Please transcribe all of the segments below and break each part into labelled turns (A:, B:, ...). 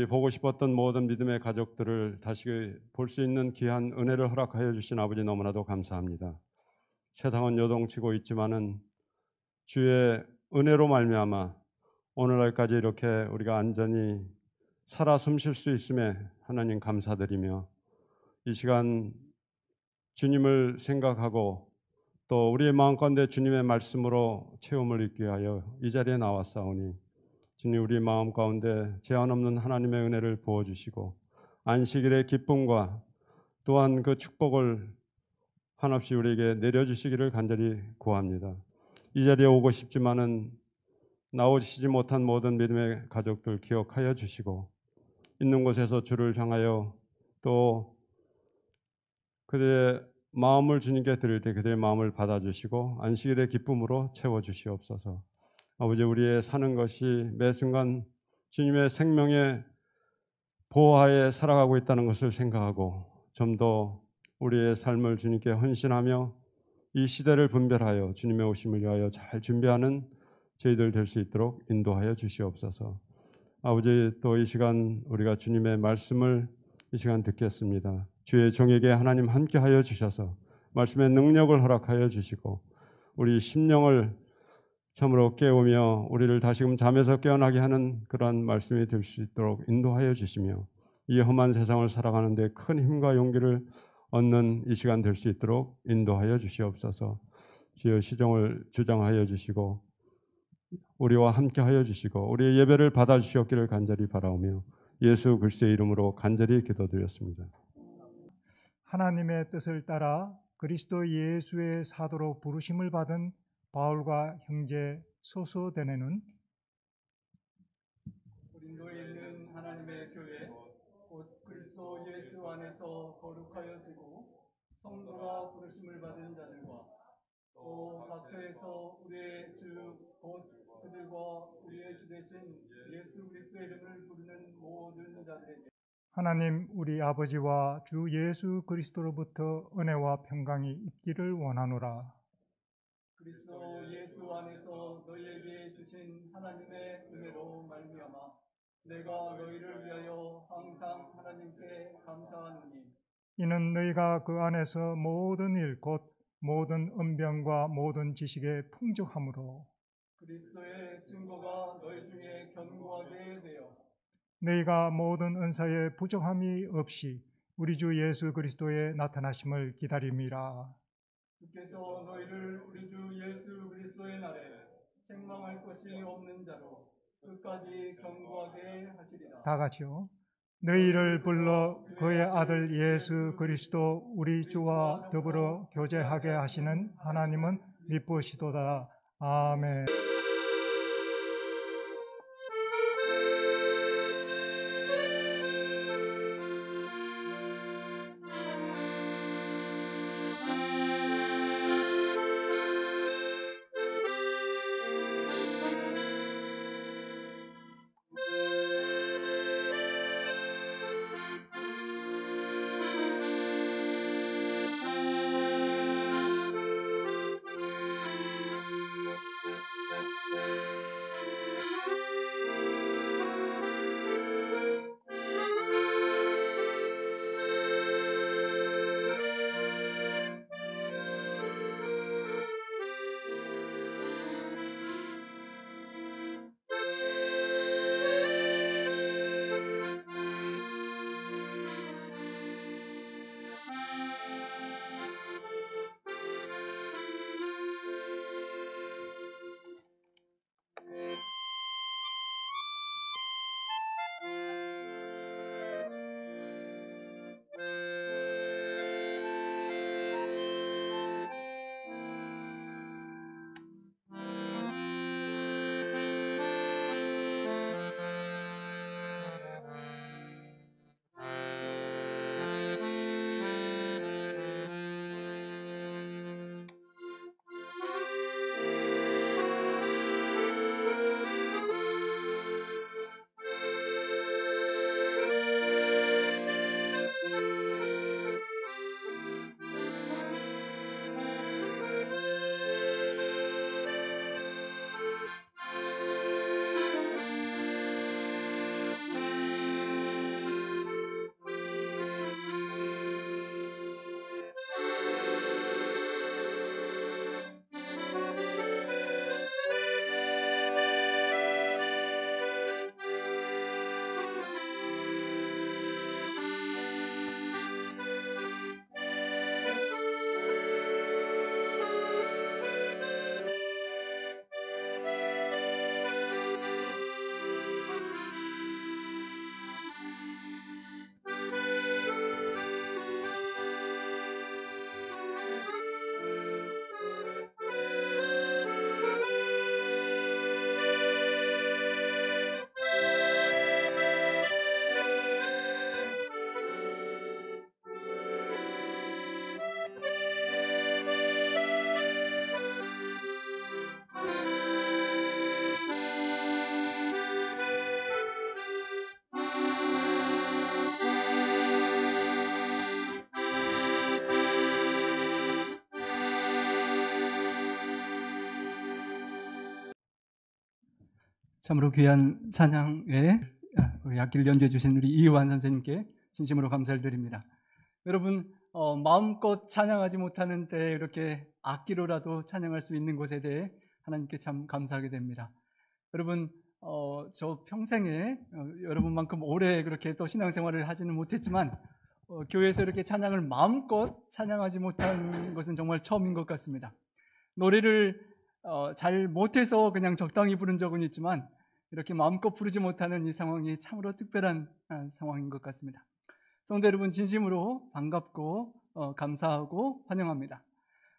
A: 우리 보고 싶었던 모든 믿음의 가족들을 다시 볼 수 있는 귀한 은혜를 허락하여 주신 아버지 너무나도 감사합니다. 세상은 요동치고 있지만은 주의 은혜로 말미암아 오늘날까지 이렇게 우리가 안전히 살아 숨쉴 수 있음에 하나님 감사드리며 이 시간 주님을 생각하고 또 우리의 마음 가운데 주님의 말씀으로 체험을 잊게 하여 이 자리에 나왔사오니 주님 우리 마음 가운데 제한 없는 하나님의 은혜를 부어 주시고 안식일의 기쁨과 또한 그 축복을 한없이 우리에게 내려 주시기를 간절히 구합니다. 이 자리에 오고 싶지만은 나오시지 못한 모든 믿음의 가족들 기억하여 주시고 있는 곳에서 주를 향하여 또 그들의 마음을 주님께 드릴 때 그들의 마음을 받아주시고 안식일의 기쁨으로 채워 주시옵소서. 아버지 우리의 사는 것이 매 순간 주님의 생명의 보호하에 살아가고 있다는 것을 생각하고 좀 더 우리의 삶을 주님께 헌신하며 이 시대를 분별하여 주님의 오심을 위하여 잘 준비하는 저희들 될 수 있도록 인도하여 주시옵소서. 아버지 또 이 시간 우리가 주님의 말씀을 이 시간 듣겠습니다. 주의 종에게 하나님 함께하여 주셔서 말씀의 능력을 허락하여 주시고 우리 심령을 참으로 깨우며 우리를 다시금 잠에서 깨어나게 하는 그러한 말씀이 될 수 있도록 인도하여 주시며 이 험한 세상을 살아가는 데 큰 힘과 용기를 얻는 이 시간 될 수 있도록 인도하여 주시옵소서. 주여 시종을 주장하여 주시고 우리와 함께하여 주시고 우리의 예배를 받아 주시옵기를 간절히 바라오며 예수 그리스도의 이름으로 간절히 기도드렸습니다.
B: 하나님의 뜻을 따라 그리스도 예수의 사도로 부르심을 받은 바울과 형제 소소데네는
C: 고린도에 있는 하나님의 교회 곧 그리스도 예수 안에서 거룩하여지고 성도가 부르심을 받은 자들과 또 각처에서 우리의 주곧 그들과 우리의 주 되신 예수 그리스도의 이름을 부르는 모든 자들에게
B: 하나님 우리 아버지와 주 예수 그리스도로부터 은혜와 평강이 있기를 원하노라.
C: 그리스도 예수 안에서 너희에게 주신 하나님의 은혜로 말미암아 내가 너희를 위하여 항상 하나님께 감사하노니.
B: 이는 너희가 그 안에서 모든 일 곧 모든 은병과 모든 지식에 풍족함으로
C: 그리스도의 증거가 너희 중에 견고하게 되어
B: 너희가 모든 은사에 부족함이 없이 우리 주 예수 그리스도의 나타나심을 기다림이라.
C: 주께서 너희를 우리 주 예수 그리스도의 날에 책망할 것이 없는 자로 끝까지 견고하게 하시리라.
B: 다 같이요. 너희를 불러 그의 아들 예수 그리스도 우리 주와 더불어 교제하게 하시는 하나님은 미쁘시도다. 아멘.
C: 참으로 귀한 찬양에 우리 악기를 연주해 주신 우리 이유환 선생님께 진심으로 감사를 드립니다. 여러분 어, 마음껏 찬양하지 못하는 때 이렇게 악기로라도 찬양할 수 있는 것에 대해 하나님께 참 감사하게 됩니다. 여러분 어, 저 평생에 어, 여러분만큼 오래 그렇게 또 신앙생활을 하지는 못했지만 어, 교회에서 이렇게 찬양을 마음껏 찬양하지 못한 것은 정말 처음인 것 같습니다. 노래를 어, 잘 못해서 그냥 적당히 부른 적은 있지만 이렇게 마음껏 부르지 못하는 이 상황이 참으로 특별한 아, 상황인 것 같습니다. 성도 여러분 진심으로 반갑고 어, 감사하고 환영합니다.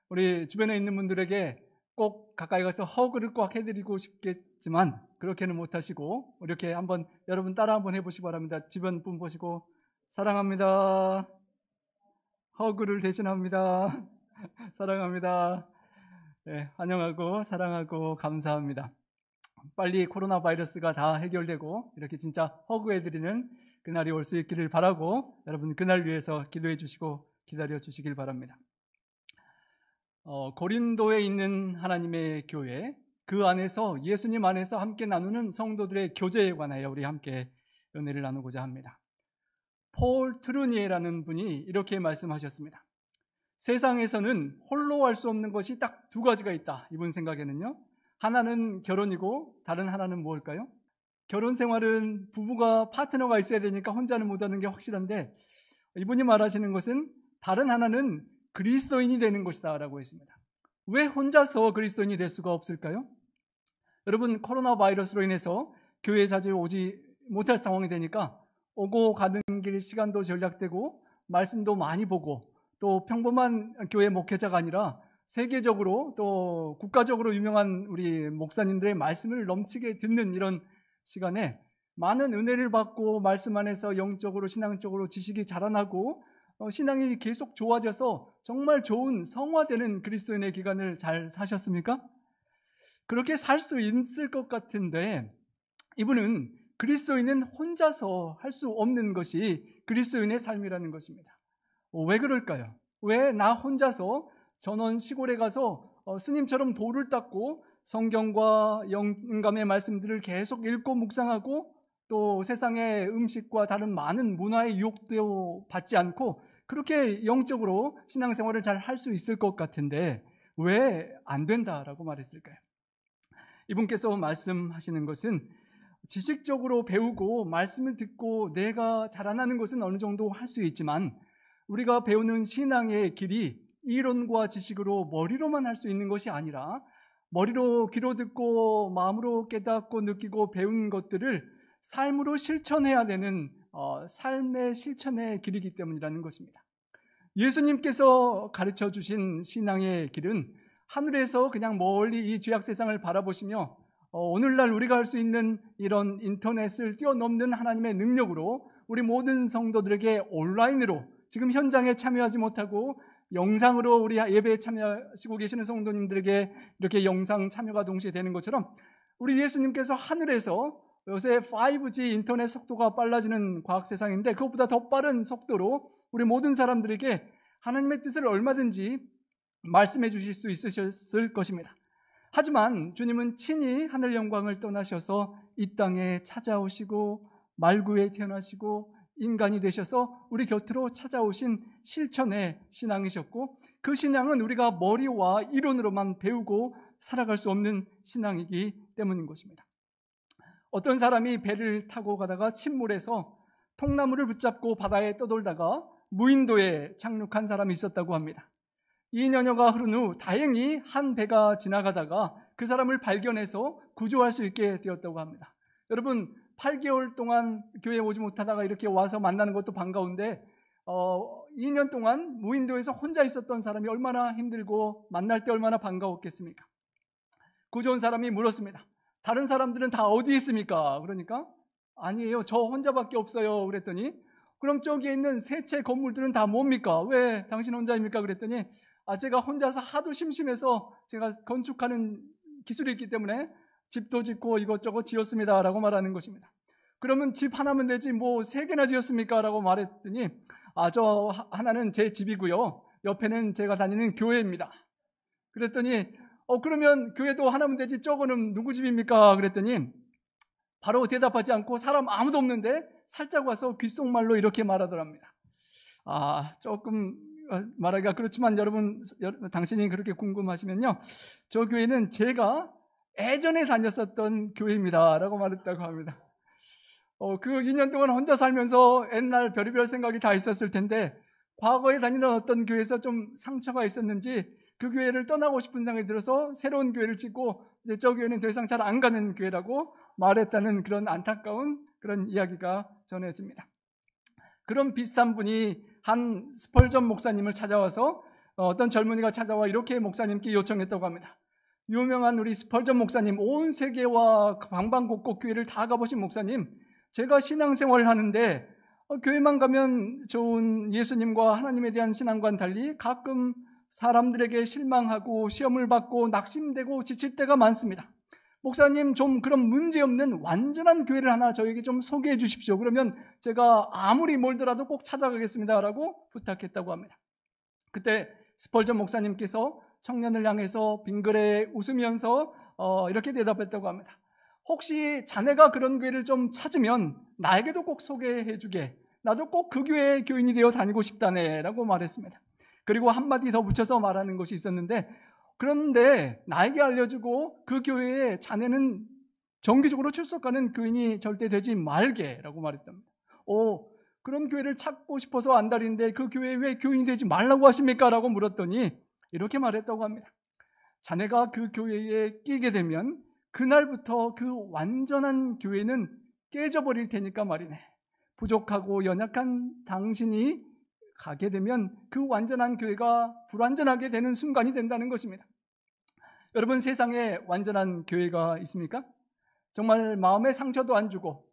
C: 우리 주변에 있는 분들에게 꼭 가까이 가서 허그를 꽉 해드리고 싶겠지만 그렇게는 못하시고 이렇게 한번 여러분 따라 한번 해보시기 바랍니다. 주변 분 보시고 사랑합니다. 허그를 대신합니다. 사랑합니다. 네, 환영하고 사랑하고 감사합니다. 빨리 코로나 바이러스가 다 해결되고 이렇게 진짜 허그해드리는 그날이 올 수 있기를 바라고 여러분 그날 위해서 기도해 주시고 기다려 주시길 바랍니다. 어, 고린도에 있는 하나님의 교회 그 안에서 예수님 안에서 함께 나누는 성도들의 교제에 관하여 우리 함께 은혜를 나누고자 합니다. 폴 트루니에라는 분이 이렇게 말씀하셨습니다. 세상에서는 홀로 할 수 없는 것이 딱 두 가지가 있다. 이분 생각에는요. 하나는 결혼이고 다른 하나는 무엇일까요? 결혼 생활은 부부가 파트너가 있어야 되니까 혼자는 못하는 게 확실한데 이분이 말하시는 것은 다른 하나는 그리스도인이 되는 것이다 라고 했습니다. 왜 혼자서 그리스도인이 될 수가 없을까요? 여러분 코로나 바이러스로 인해서 교회에 자주 오지 못할 상황이 되니까 오고 가는 길 시간도 전략되고 말씀도 많이 보고 또 평범한 교회 목회자가 아니라 세계적으로 또 국가적으로 유명한 우리 목사님들의 말씀을 넘치게 듣는 이런 시간에 많은 은혜를 받고 말씀 안에서 영적으로 신앙적으로 지식이 자라나고 어, 신앙이 계속 좋아져서 정말 좋은 성화되는 그리스도인의 기간을 잘 사셨습니까? 그렇게 살 수 있을 것 같은데 이분은 그리스도인은 혼자서 할 수 없는 것이 그리스도인의 삶이라는 것입니다. 어, 왜 그럴까요? 왜 나 혼자서 전원 시골에 가서 어, 스님처럼 돌을 닦고 성경과 영감의 말씀들을 계속 읽고 묵상하고 또 세상의 음식과 다른 많은 문화의 유혹도 받지 않고 그렇게 영적으로 신앙생활을 잘 할 수 있을 것 같은데 왜 안 된다라고 말했을까요? 이분께서 말씀하시는 것은 지식적으로 배우고 말씀을 듣고 내가 자라나는 것은 어느 정도 할 수 있지만 우리가 배우는 신앙의 길이 이론과 지식으로 머리로만 할 수 있는 것이 아니라 머리로 귀로 듣고 마음으로 깨닫고 느끼고 배운 것들을 삶으로 실천해야 되는 어, 삶의 실천의 길이기 때문이라는 것입니다. 예수님께서 가르쳐 주신 신앙의 길은 하늘에서 그냥 멀리 이 죄악 세상을 바라보시며 어, 오늘날 우리가 할 수 있는 이런 인터넷을 뛰어넘는 하나님의 능력으로 우리 모든 성도들에게 온라인으로 지금 현장에 참여하지 못하고 영상으로 우리 예배에 참여하시고 계시는 성도님들에게 이렇게 영상 참여가 동시에 되는 것처럼 우리 예수님께서 하늘에서 요새 5G 인터넷 속도가 빨라지는 과학 세상인데 그것보다 더 빠른 속도로 우리 모든 사람들에게 하나님의 뜻을 얼마든지 말씀해 주실 수 있으셨을 것입니다. 하지만 주님은 친히 하늘 영광을 떠나셔서 이 땅에 찾아오시고 말구에 태어나시고 인간이 되셔서 우리 곁으로 찾아오신 실천의 신앙이셨고 그 신앙은 우리가 머리와 이론으로만 배우고 살아갈 수 없는 신앙이기 때문인 것입니다. 어떤 사람이 배를 타고 가다가 침몰해서 통나무를 붙잡고 바다에 떠돌다가 무인도에 착륙한 사람이 있었다고 합니다. 2년여가 흐른 후 다행히 한 배가 지나가다가 그 사람을 발견해서 구조할 수 있게 되었다고 합니다. 여러분 8개월 동안 교회 오지 못하다가 이렇게 와서 만나는 것도 반가운데 어, 2년 동안 무인도에서 혼자 있었던 사람이 얼마나 힘들고 만날 때 얼마나 반가웠겠습니까? 구조원 사람이 물었습니다. 다른 사람들은 다 어디 있습니까? 그러니까 아니에요. 저 혼자밖에 없어요. 그랬더니 그럼 저기에 있는 세채 건물들은 다 뭡니까? 왜 당신 혼자입니까? 그랬더니 아 제가 혼자서 하도 심심해서 제가 건축하는 기술이 있기 때문에 집도 짓고 이것저것 지었습니다. 라고 말하는 것입니다. 그러면 집 하나면 되지 뭐 세 개나 지었습니까? 라고 말했더니 아, 저 하나는 제 집이고요. 옆에는 제가 다니는 교회입니다. 그랬더니 어, 그러면 교회도 하나면 되지 저거는 누구 집입니까? 그랬더니 바로 대답하지 않고 사람 아무도 없는데 살짝 와서 귓속말로 이렇게 말하더랍니다. 아, 조금 어, 말하기가 그렇지만 여러분, 여- 당신이 그렇게 궁금하시면요. 저 교회는 제가 예전에 다녔었던 교회입니다. 라고 말했다고 합니다. 어, 그 2년 동안 혼자 살면서 옛날 별의별 생각이 다 있었을 텐데, 과거에 다니던 어떤 교회에서 좀 상처가 있었는지, 그 교회를 떠나고 싶은 생각이 들어서 새로운 교회를 짓고, 이제 저 교회는 더 이상 잘 안 가는 교회라고 말했다는 그런 안타까운 그런 이야기가 전해집니다. 그런 비슷한 분이 한 스펄전 목사님을 찾아와서 어, 어떤 젊은이가 찾아와 이렇게 목사님께 요청했다고 합니다. 유명한 우리 스펄전 목사님, 온 세계와 방방곡곡 교회를 다 가보신 목사님, 제가 신앙생활을 하는데 어, 교회만 가면 좋은 예수님과 하나님에 대한 신앙과는 달리 가끔 사람들에게 실망하고 시험을 받고 낙심되고 지칠 때가 많습니다. 목사님 좀 그런 문제없는 완전한 교회를 하나 저에게 좀 소개해 주십시오. 그러면 제가 아무리 멀더라도 꼭 찾아가겠습니다라고 부탁했다고 합니다. 그때 스펄전 목사님께서 청년을 향해서 빙그레 웃으면서 어, 이렇게 대답했다고 합니다. 혹시 자네가 그런 교회를 좀 찾으면 나에게도 꼭 소개해 주게. 나도 꼭 그 교회의 교인이 되어 다니고 싶다네 라고 말했습니다. 그리고 한마디 더 붙여서 말하는 것이 있었는데 그런데 나에게 알려주고 그 교회에 자네는 정기적으로 출석하는 교인이 절대 되지 말게 라고 말했답니다. 오, 그런 교회를 찾고 싶어서 안달인데 그 교회에 왜 교인이 되지 말라고 하십니까? 라고 물었더니 이렇게 말했다고 합니다. 자네가 그 교회에 끼게 되면 그날부터 그 완전한 교회는 깨져버릴 테니까 말이네. 부족하고 연약한 당신이 가게 되면 그 완전한 교회가 불완전하게 되는 순간이 된다는 것입니다. 여러분 세상에 완전한 교회가 있습니까? 정말 마음에 상처도 안 주고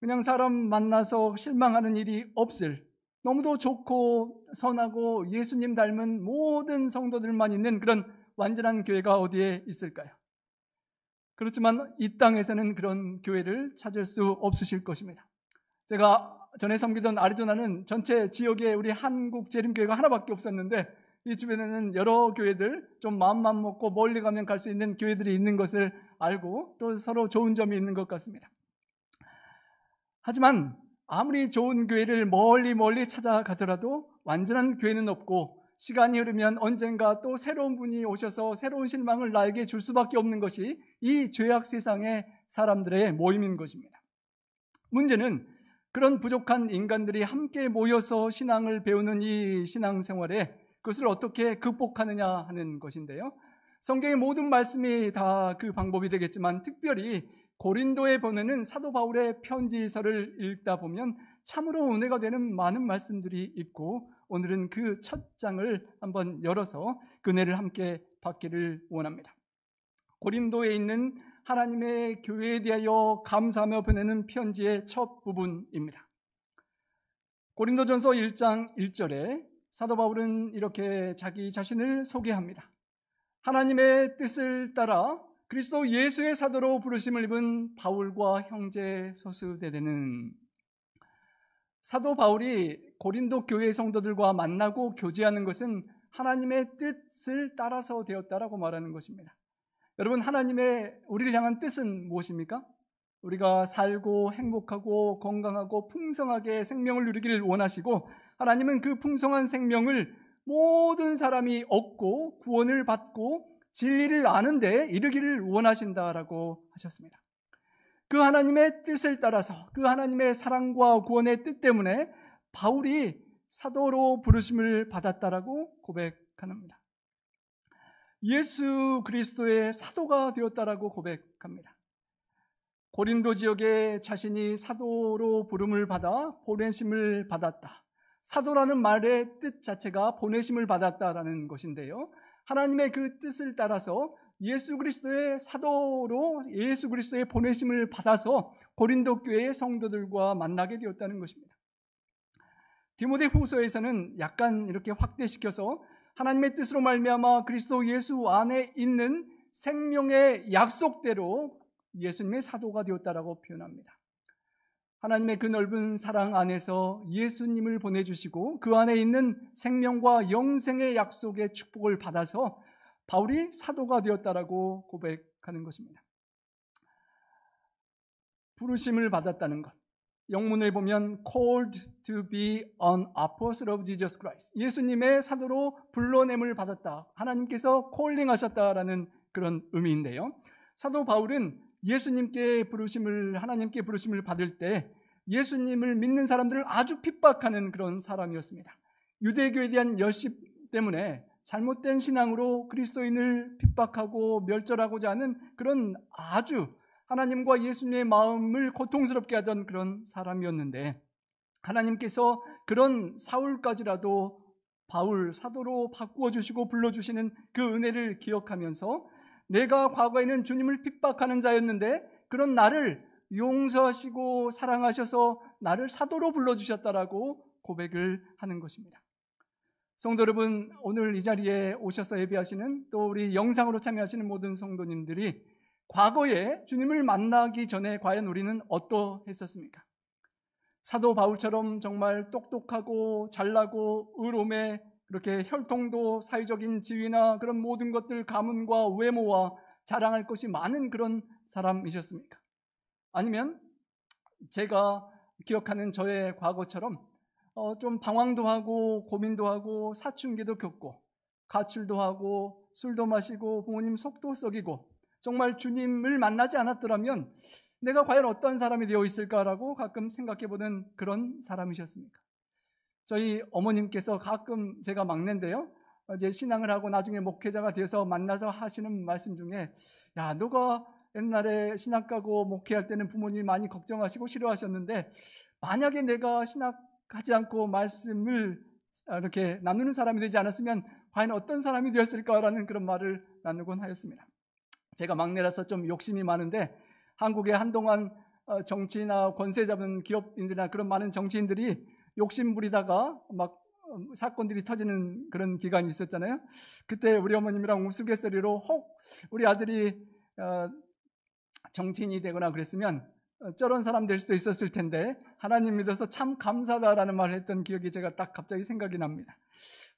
C: 그냥 사람 만나서 실망하는 일이 없을 너무도 좋고 선하고 예수님 닮은 모든 성도들만 있는 그런 완전한 교회가 어디에 있을까요? 그렇지만 이 땅에서는 그런 교회를 찾을 수 없으실 것입니다. 제가 전에 섬기던 아리조나는 전체 지역에 우리 한국 재림교회가 하나밖에 없었는데 이 주변에는 여러 교회들 좀 마음만 먹고 멀리 가면 갈 수 있는 교회들이 있는 것을 알고 또 서로 좋은 점이 있는 것 같습니다. 하지만 아무리 좋은 교회를 멀리 멀리 찾아가더라도 완전한 교회는 없고 시간이 흐르면 언젠가 또 새로운 분이 오셔서 새로운 실망을 나에게 줄 수밖에 없는 것이 이 죄악 세상의 사람들의 모임인 것입니다. 문제는 그런 부족한 인간들이 함께 모여서 신앙을 배우는 이 신앙생활에 그것을 어떻게 극복하느냐 하는 것인데요. 성경의 모든 말씀이 다 그 방법이 되겠지만 특별히 고린도에 보내는 사도 바울의 편지서를 읽다 보면 참으로 은혜가 되는 많은 말씀들이 있고 오늘은 그 첫 장을 한번 열어서 그 은혜를 함께 받기를 원합니다. 고린도에 있는 하나님의 교회에 대하여 감사하며 보내는 편지의 첫 부분입니다. 고린도전서 1장 1절에 사도 바울은 이렇게 자기 자신을 소개합니다. 하나님의 뜻을 따라 그리스도 예수의 사도로 부르심을 입은 바울과 형제 소수대대는 사도 바울이 고린도 교회 성도들과 만나고 교제하는 것은 하나님의 뜻을 따라서 되었다라고 말하는 것입니다. 여러분 하나님의 우리를 향한 뜻은 무엇입니까? 우리가 살고 행복하고 건강하고 풍성하게 생명을 누리기를 원하시고 하나님은 그 풍성한 생명을 모든 사람이 얻고 구원을 받고 진리를 아는데 이르기를 원하신다라고 하셨습니다. 그 하나님의 뜻을 따라서 그 하나님의 사랑과 구원의 뜻 때문에 바울이 사도로 부르심을 받았다라고 고백합니다. 예수 그리스도의 사도가 되었다라고 고백합니다. 고린도 지역에 자신이 사도로 부름을 받아 보내심을 받았다. 사도라는 말의 뜻 자체가 보내심을 받았다라는 것인데요. 하나님의 그 뜻을 따라서 예수 그리스도의 사도로 예수 그리스도의 보내심을 받아서 고린도 교회의 성도들과 만나게 되었다는 것입니다. 디모데 후서에서는 약간 이렇게 확대시켜서 하나님의 뜻으로 말미암아 그리스도 예수 안에 있는 생명의 약속대로 예수님의 사도가 되었다라고 표현합니다. 하나님의 그 넓은 사랑 안에서 예수님을 보내주시고 그 안에 있는 생명과 영생의 약속의 축복을 받아서 바울이 사도가 되었다라고 고백하는 것입니다. 부르심을 받았다는 것. 영문에 보면 called to be an apostle of Jesus Christ. 예수님의 사도로 불러냄을 받았다. 하나님께서 콜링하셨다라는 그런 의미인데요. 사도 바울은 예수님께 부르심을 하나님께 부르심을 받을 때 예수님을 믿는 사람들을 아주 핍박하는 그런 사람이었습니다. 유대교에 대한 열심 때문에 잘못된 신앙으로 그리스도인을 핍박하고 멸절하고자 하는 그런 아주 하나님과 예수님의 마음을 고통스럽게 하던 그런 사람이었는데 하나님께서 그런 사울까지라도 바울 사도로 바꾸어 주시고 불러 주시는 그 은혜를 기억하면서 내가 과거에는 주님을 핍박하는 자였는데 그런 나를 용서하시고 사랑하셔서 나를 사도로 불러 주셨다라고 고백을 하는 것입니다. 성도 여러분, 오늘 이 자리에 오셔서 예배하시는 또 우리 영상으로 참여하시는 모든 성도님들이 과거에 주님을 만나기 전에 과연 우리는 어떠했었습니까? 사도 바울처럼 정말 똑똑하고 잘나고 의로움에 그렇게 혈통도 사회적인 지위나 그런 모든 것들 가문과 외모와 자랑할 것이 많은 그런 사람이셨습니까? 아니면 제가 기억하는 저의 과거처럼 어, 좀 방황도 하고 고민도 하고 사춘기도 겪고 가출도 하고 술도 마시고 부모님 속도 썩이고 정말 주님을 만나지 않았더라면 내가 과연 어떤 사람이 되어 있을까라고 가끔 생각해 보는 그런 사람이셨습니까? 저희 어머님께서 가끔 제가 막내인데요. 이제 신앙을 하고 나중에 목회자가 돼서 만나서 하시는 말씀 중에 야, 너가 옛날에 신학 가고 목회할 때는 부모님이 많이 걱정하시고 싫어하셨는데 만약에 내가 신학하지 않고 말씀을 이렇게 나누는 사람이 되지 않았으면 과연 어떤 사람이 되었을까라는 그런 말을 나누곤 하였습니다. 제가 막내라서 좀 욕심이 많은데 한국에 한동안 어, 정치나 권세 잡은 기업인들이나 그런 많은 정치인들이 욕심 부리다가 막 어, 사건들이 터지는 그런 기간이 있었잖아요. 그때 우리 어머님이랑 우스갯소리로 혹 우리 아들이 어, 정치인이 되거나 그랬으면 저런 사람 될 수도 있었을 텐데 하나님 믿어서 참 감사다라는 말을 했던 기억이 제가 딱 갑자기 생각이 납니다.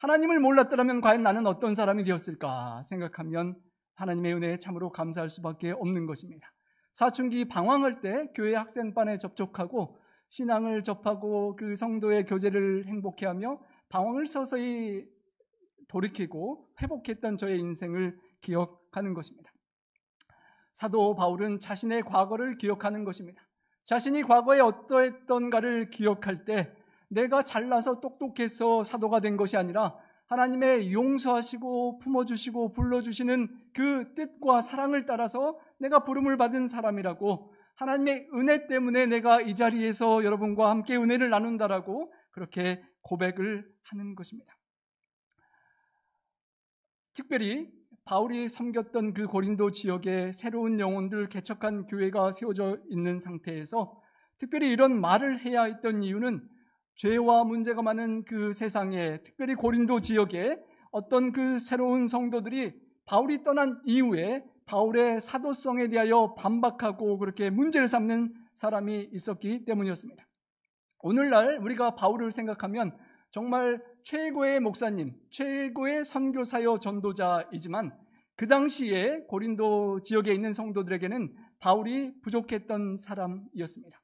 C: 하나님을 몰랐더라면 과연 나는 어떤 사람이 되었을까 생각하면 하나님의 은혜에 참으로 감사할 수밖에 없는 것입니다. 사춘기 방황할 때 교회 학생반에 접촉하고 신앙을 접하고 그 성도의 교제를 행복해 하며 방황을 서서히 돌이키고 회복했던 저의 인생을 기억하는 것입니다. 사도 바울은 자신의 과거를 기억하는 것입니다. 자신이 과거에 어떠했던가를 기억할 때 내가 잘나서 똑똑해서 사도가 된 것이 아니라 하나님의 용서하시고 품어주시고 불러주시는 그 뜻과 사랑을 따라서 내가 부름을 받은 사람이라고 하나님의 은혜 때문에 내가 이 자리에서 여러분과 함께 은혜를 나눈다라고 그렇게 고백을 하는 것입니다. 특별히 바울이 섬겼던 그 고린도 지역에 새로운 영혼들 개척한 교회가 세워져 있는 상태에서 특별히 이런 말을 해야 했던 이유는 죄와 문제가 많은 그 세상에 특별히 고린도 지역에 어떤 그 새로운 성도들이 바울이 떠난 이후에 바울의 사도성에 대하여 반박하고 그렇게 문제를 삼는 사람이 있었기 때문이었습니다. 오늘날 우리가 바울을 생각하면 정말 최고의 목사님, 최고의 선교사여 전도자이지만 그 당시에 고린도 지역에 있는 성도들에게는 바울이 부족했던 사람이었습니다.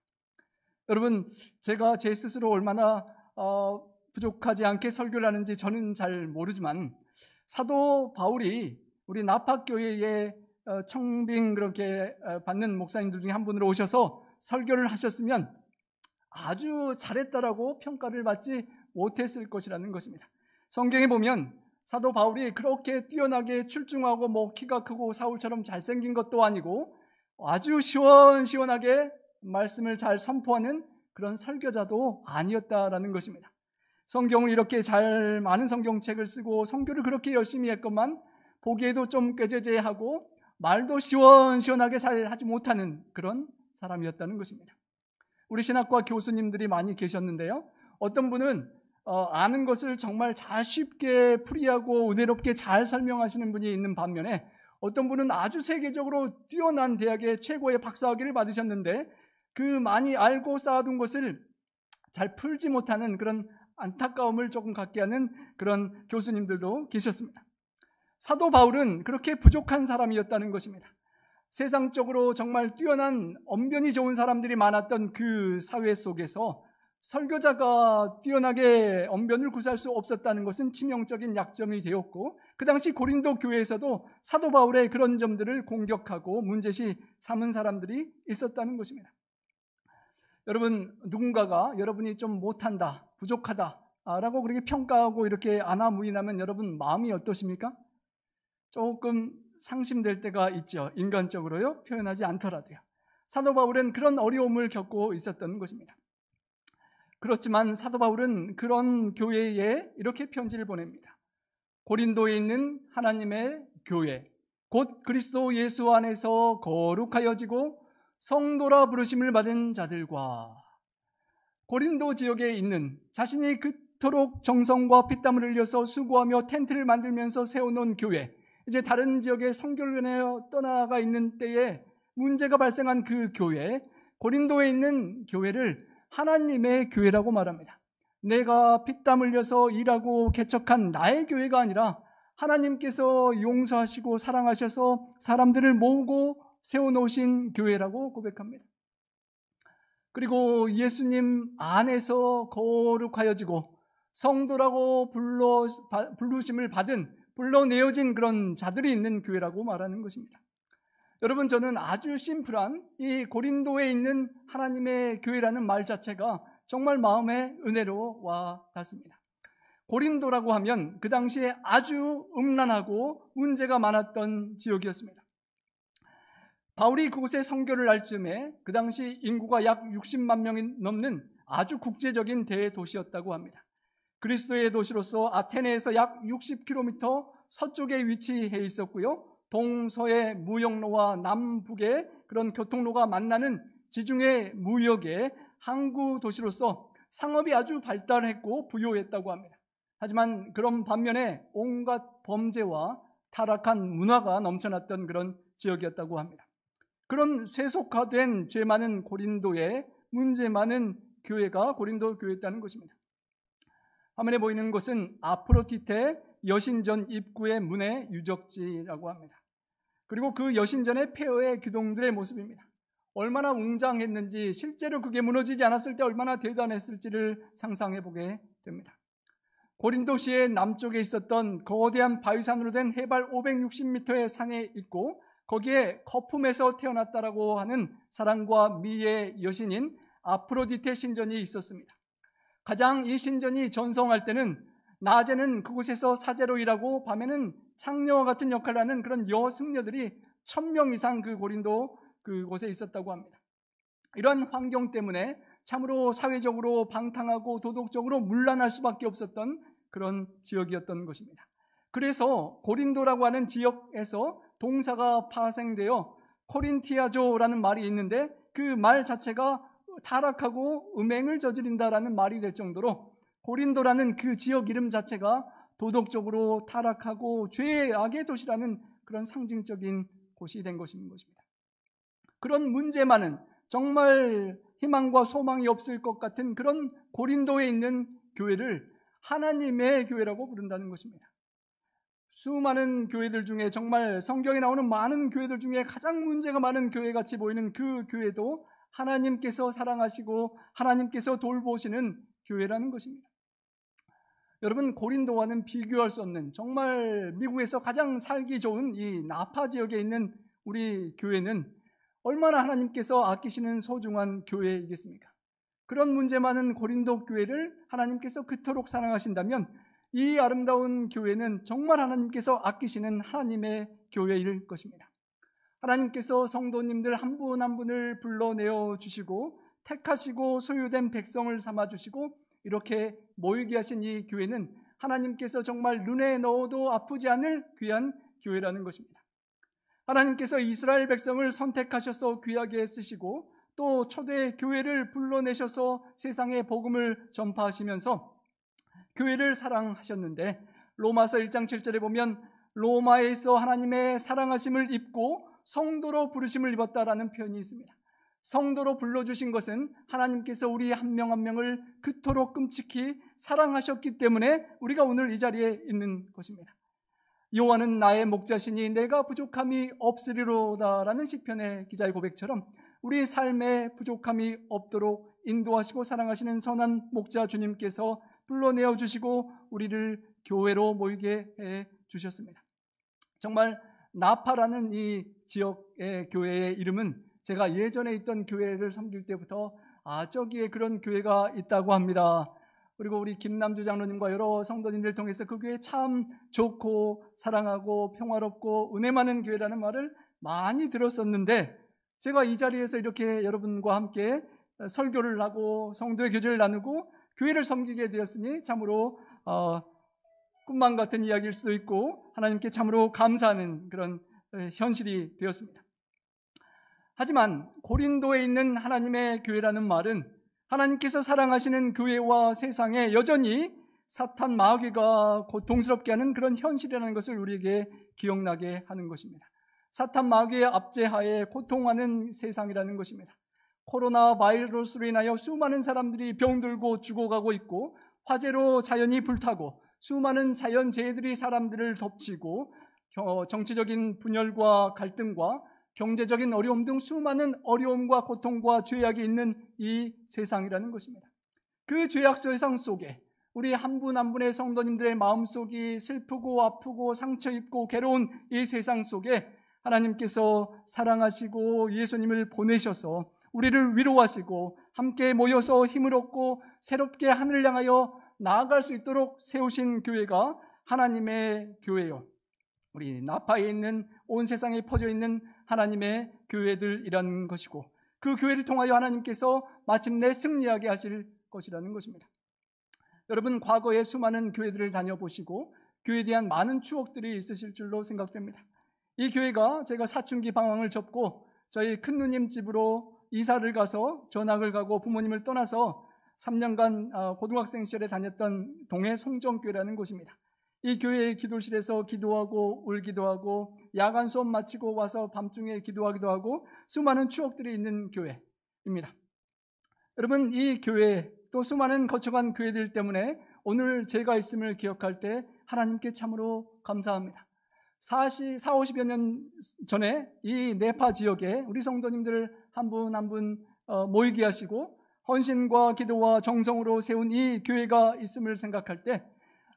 C: 여러분, 제가 제 스스로 얼마나 어, 부족하지 않게 설교를 하는지 저는 잘 모르지만 사도 바울이 우리 나파교회에 어, 청빙 그렇게 어, 받는 목사님들 중에 한 분으로 오셔서 설교를 하셨으면 아주 잘했다라고 평가를 받지 못했을 것이라는 것입니다. 성경에 보면 사도 바울이 그렇게 뛰어나게 출중하고 뭐 키가 크고 사울처럼 잘생긴 것도 아니고 아주 시원시원하게 말씀을 잘 선포하는 그런 설교자도 아니었다라는 것입니다. 성경을 이렇게 잘 많은 성경책을 쓰고 성교를 그렇게 열심히 했건만 보기에도 좀 꾀죄죄하고 말도 시원시원하게 잘 하지 못하는 그런 사람이었다는 것입니다. 우리 신학과 교수님들이 많이 계셨는데요. 어떤 분은 어, 아는 것을 정말 잘 쉽게 풀이하고 은혜롭게 잘 설명하시는 분이 있는 반면에 어떤 분은 아주 세계적으로 뛰어난 대학의 최고의 박사학위를 받으셨는데 그 많이 알고 쌓아둔 것을 잘 풀지 못하는 그런 안타까움을 조금 갖게 하는 그런 교수님들도 계셨습니다. 사도 바울은 그렇게 부족한 사람이었다는 것입니다. 세상적으로 정말 뛰어난 언변이 좋은 사람들이 많았던 그 사회 속에서 설교자가 뛰어나게 언변을 구사할 수 없었다는 것은 치명적인 약점이 되었고 그 당시 고린도 교회에서도 사도 바울의 그런 점들을 공격하고 문제시 삼은 사람들이 있었다는 것입니다. 여러분 누군가가 여러분이 좀 못한다, 부족하다라고 그렇게 평가하고 이렇게 안하무인하면 여러분 마음이 어떠십니까? 조금 상심될 때가 있죠. 인간적으로요. 표현하지 않더라도요. 사도 바울은 그런 어려움을 겪고 있었던 것입니다. 그렇지만 사도 바울은 그런 교회에 이렇게 편지를 보냅니다. 고린도에 있는 하나님의 교회, 곧 그리스도 예수 안에서 거룩하여지고 성도라 부르심을 받은 자들과 고린도 지역에 있는 자신이 그토록 정성과 피땀을 흘려서 수고하며 텐트를 만들면서 세워놓은 교회, 이제 다른 지역에 내어 떠나가 있는 때에 문제가 발생한 그 교회, 고린도에 있는 교회를 하나님의 교회라고 말합니다. 내가 피땀 흘려서 일하고 개척한 나의 교회가 아니라 하나님께서 용서하시고 사랑하셔서 사람들을 모으고 세워놓으신 교회라고 고백합니다. 그리고 예수님 안에서 거룩하여지고 성도라고 불러, 부르심을 받은 불러내어진 그런 자들이 있는 교회라고 말하는 것입니다. 여러분 저는 아주 심플한 이 고린도에 있는 하나님의 교회라는 말 자체가 정말 마음의 은혜로 와 닿습니다. 고린도라고 하면 그 당시에 아주 음란하고 문제가 많았던 지역이었습니다. 바울이 그곳에 선교를 할 즈음에 그 당시 인구가 약 60만 명이 넘는 아주 국제적인 대도시였다고 합니다. 그리스도의 도시로서 아테네에서 약 60km 서쪽에 위치해 있었고요. 동서의 무역로와 남북의 그런 교통로가 만나는 지중해 무역의 항구 도시로서 상업이 아주 발달했고 부유했다고 합니다. 하지만 그런 반면에 온갖 범죄와 타락한 문화가 넘쳐났던 그런 지역이었다고 합니다. 그런 세속화된 죄 많은 고린도에 문제 많은 교회가 고린도 교회였다는 것입니다. 화면에 보이는 것은 아프로티테 여신전 입구의 문의 유적지라고 합니다. 그리고 그 여신전의 폐허의 기둥들의 모습입니다. 얼마나 웅장했는지 실제로 그게 무너지지 않았을 때 얼마나 대단했을지를 상상해 보게 됩니다. 고린도시의 남쪽에 있었던 거대한 바위산으로 된 해발 560m의 산에 있고 거기에 거품에서 태어났다라고 하는 사랑과 미의 여신인 아프로디테 신전이 있었습니다. 가장 이 신전이 전성할 때는 낮에는 그곳에서 사제로 일하고 밤에는 창녀와 같은 역할을 하는 그런 여승려들이 천 명 이상 그 고린도 그곳에 있었다고 합니다. 이런 환경 때문에 참으로 사회적으로 방탕하고 도덕적으로 문란할 수밖에 없었던 그런 지역이었던 것입니다. 그래서 고린도라고 하는 지역에서 동사가 파생되어 코린티아조라는 말이 있는데 그 말 자체가 타락하고 음행을 저지른다라는 말이 될 정도로 고린도라는 그 지역 이름 자체가 도덕적으로 타락하고 죄의 악의 도시라는 그런 상징적인 곳이 된 것인 것입니다. 그런 문제 많은 정말 희망과 소망이 없을 것 같은 그런 고린도에 있는 교회를 하나님의 교회라고 부른다는 것입니다. 수많은 교회들 중에 정말 성경에 나오는 많은 교회들 중에 가장 문제가 많은 교회 같이 보이는 그 교회도 하나님께서 사랑하시고 하나님께서 돌보시는 교회라는 것입니다. 여러분 고린도와는 비교할 수 없는 정말 미국에서 가장 살기 좋은 이 나파 지역에 있는 우리 교회는 얼마나 하나님께서 아끼시는 소중한 교회이겠습니까? 그런 문제 많은 고린도 교회를 하나님께서 그토록 사랑하신다면 이 아름다운 교회는 정말 하나님께서 아끼시는 하나님의 교회일 것입니다. 하나님께서 성도님들 한 분한 한 분을 불러내어 주시고 택하시고 소유된 백성을 삼아 주시고 이렇게 모이게 하신 이 교회는 하나님께서 정말 눈에 넣어도 아프지 않을 귀한 교회라는 것입니다. 하나님께서 이스라엘 백성을 선택하셔서 귀하게 쓰시고 또 초대 교회를 불러내셔서 세상에 복음을 전파하시면서 교회를 사랑하셨는데 로마서 1장 7절에 보면 로마에서 하나님의 사랑하심을 입고 성도로 부르심을 입었다라는 표현이 있습니다. 성도로 불러주신 것은 하나님께서 우리 한 명 한 명을 그토록 끔찍히 사랑하셨기 때문에 우리가 오늘 이 자리에 있는 것입니다. 여호와는 나의 목자시니 내가 부족함이 없으리로다라는 시편의 기자의 고백처럼 우리 삶에 부족함이 없도록 인도하시고 사랑하시는 선한 목자 주님께서 불러내어 주시고 우리를 교회로 모이게 해 주셨습니다. 정말 나파라는 이 지역의 교회의 이름은 제가 예전에 있던 교회를 섬길 때부터 아 저기에 그런 교회가 있다고 합니다. 그리고 우리 김남주 장로님과 여러 성도님들 통해서 그 교회 참 좋고 사랑하고 평화롭고 은혜 많은 교회라는 말을 많이 들었었는데 제가 이 자리에서 이렇게 여러분과 함께 설교를 하고 성도의 교제를 나누고 교회를 섬기게 되었으니 참으로 어, 꿈만 같은 이야기일 수도 있고 하나님께 참으로 감사하는 그런 현실이 되었습니다. 하지만 고린도에 있는 하나님의 교회라는 말은 하나님께서 사랑하시는 교회와 세상에 여전히 사탄 마귀가 고통스럽게 하는 그런 현실이라는 것을 우리에게 기억나게 하는 것입니다. 사탄 마귀의 압제하에 고통하는 세상이라는 것입니다. 코로나 바이러스로 인하여 수많은 사람들이 병들고 죽어가고 있고 화재로 자연이 불타고 수많은 자연재해들이 사람들을 덮치고 정치적인 분열과 갈등과 경제적인 어려움 등 수많은 어려움과 고통과 죄악이 있는 이 세상이라는 것입니다. 그 죄악 세상 속에 우리 한 분 한 분의 성도님들의 마음속이 슬프고 아프고 상처 입고 괴로운 이 세상 속에 하나님께서 사랑하시고 예수님을 보내셔서 우리를 위로하시고 함께 모여서 힘을 얻고 새롭게 하늘을 향하여 나아갈 수 있도록 세우신 교회가 하나님의 교회요. 우리 나파에 있는 온 세상에 퍼져 있는 하나님의 교회들이라는 것이고 그 교회를 통하여 하나님께서 마침내 승리하게 하실 것이라는 것입니다. 여러분 과거에 수많은 교회들을 다녀보시고 교회에 대한 많은 추억들이 있으실 줄로 생각됩니다. 이 교회가 제가 사춘기 방황을 접고 저희 큰 누님 집으로 이사를 가서 전학을 가고 부모님을 떠나서 3년간 어, 고등학생 시절에 다녔던 동해 송정교회라는 곳입니다. 이 교회의 기도실에서 기도하고 울기도 하고 야간 수업 마치고 와서 밤중에 기도하기도 하고 수많은 추억들이 있는 교회입니다. 여러분 이 교회 또 수많은 거쳐간 교회들 때문에 오늘 제가 있음을 기억할 때 하나님께 참으로 감사합니다. 40, 4, 50여 년 전에 이 네파 지역에 우리 성도님들 한분 한분 어, 모이게 하시고 헌신과 기도와 정성으로 세운 이 교회가 있음을 생각할 때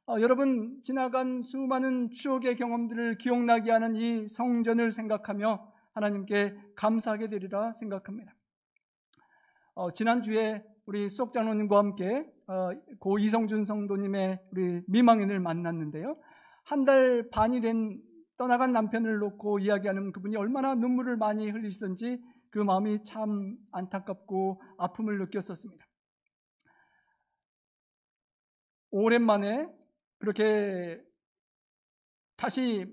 C: 어, 여러분 지나간 수많은 추억의 경험들을 기억나게 하는 이 성전을 생각하며 하나님께 감사하게 되리라 생각합니다. 어, 지난주에 우리 수장로님과 함께 어, 고 이성준 성도님의 우리 미망인을 만났는데요. 한 달 반이 된 떠나간 남편을 놓고 이야기하는 그분이 얼마나 눈물을 많이 흘리시던지 그 마음이 참 안타깝고 아픔을 느꼈었습니다. 오랜만에 그렇게 다시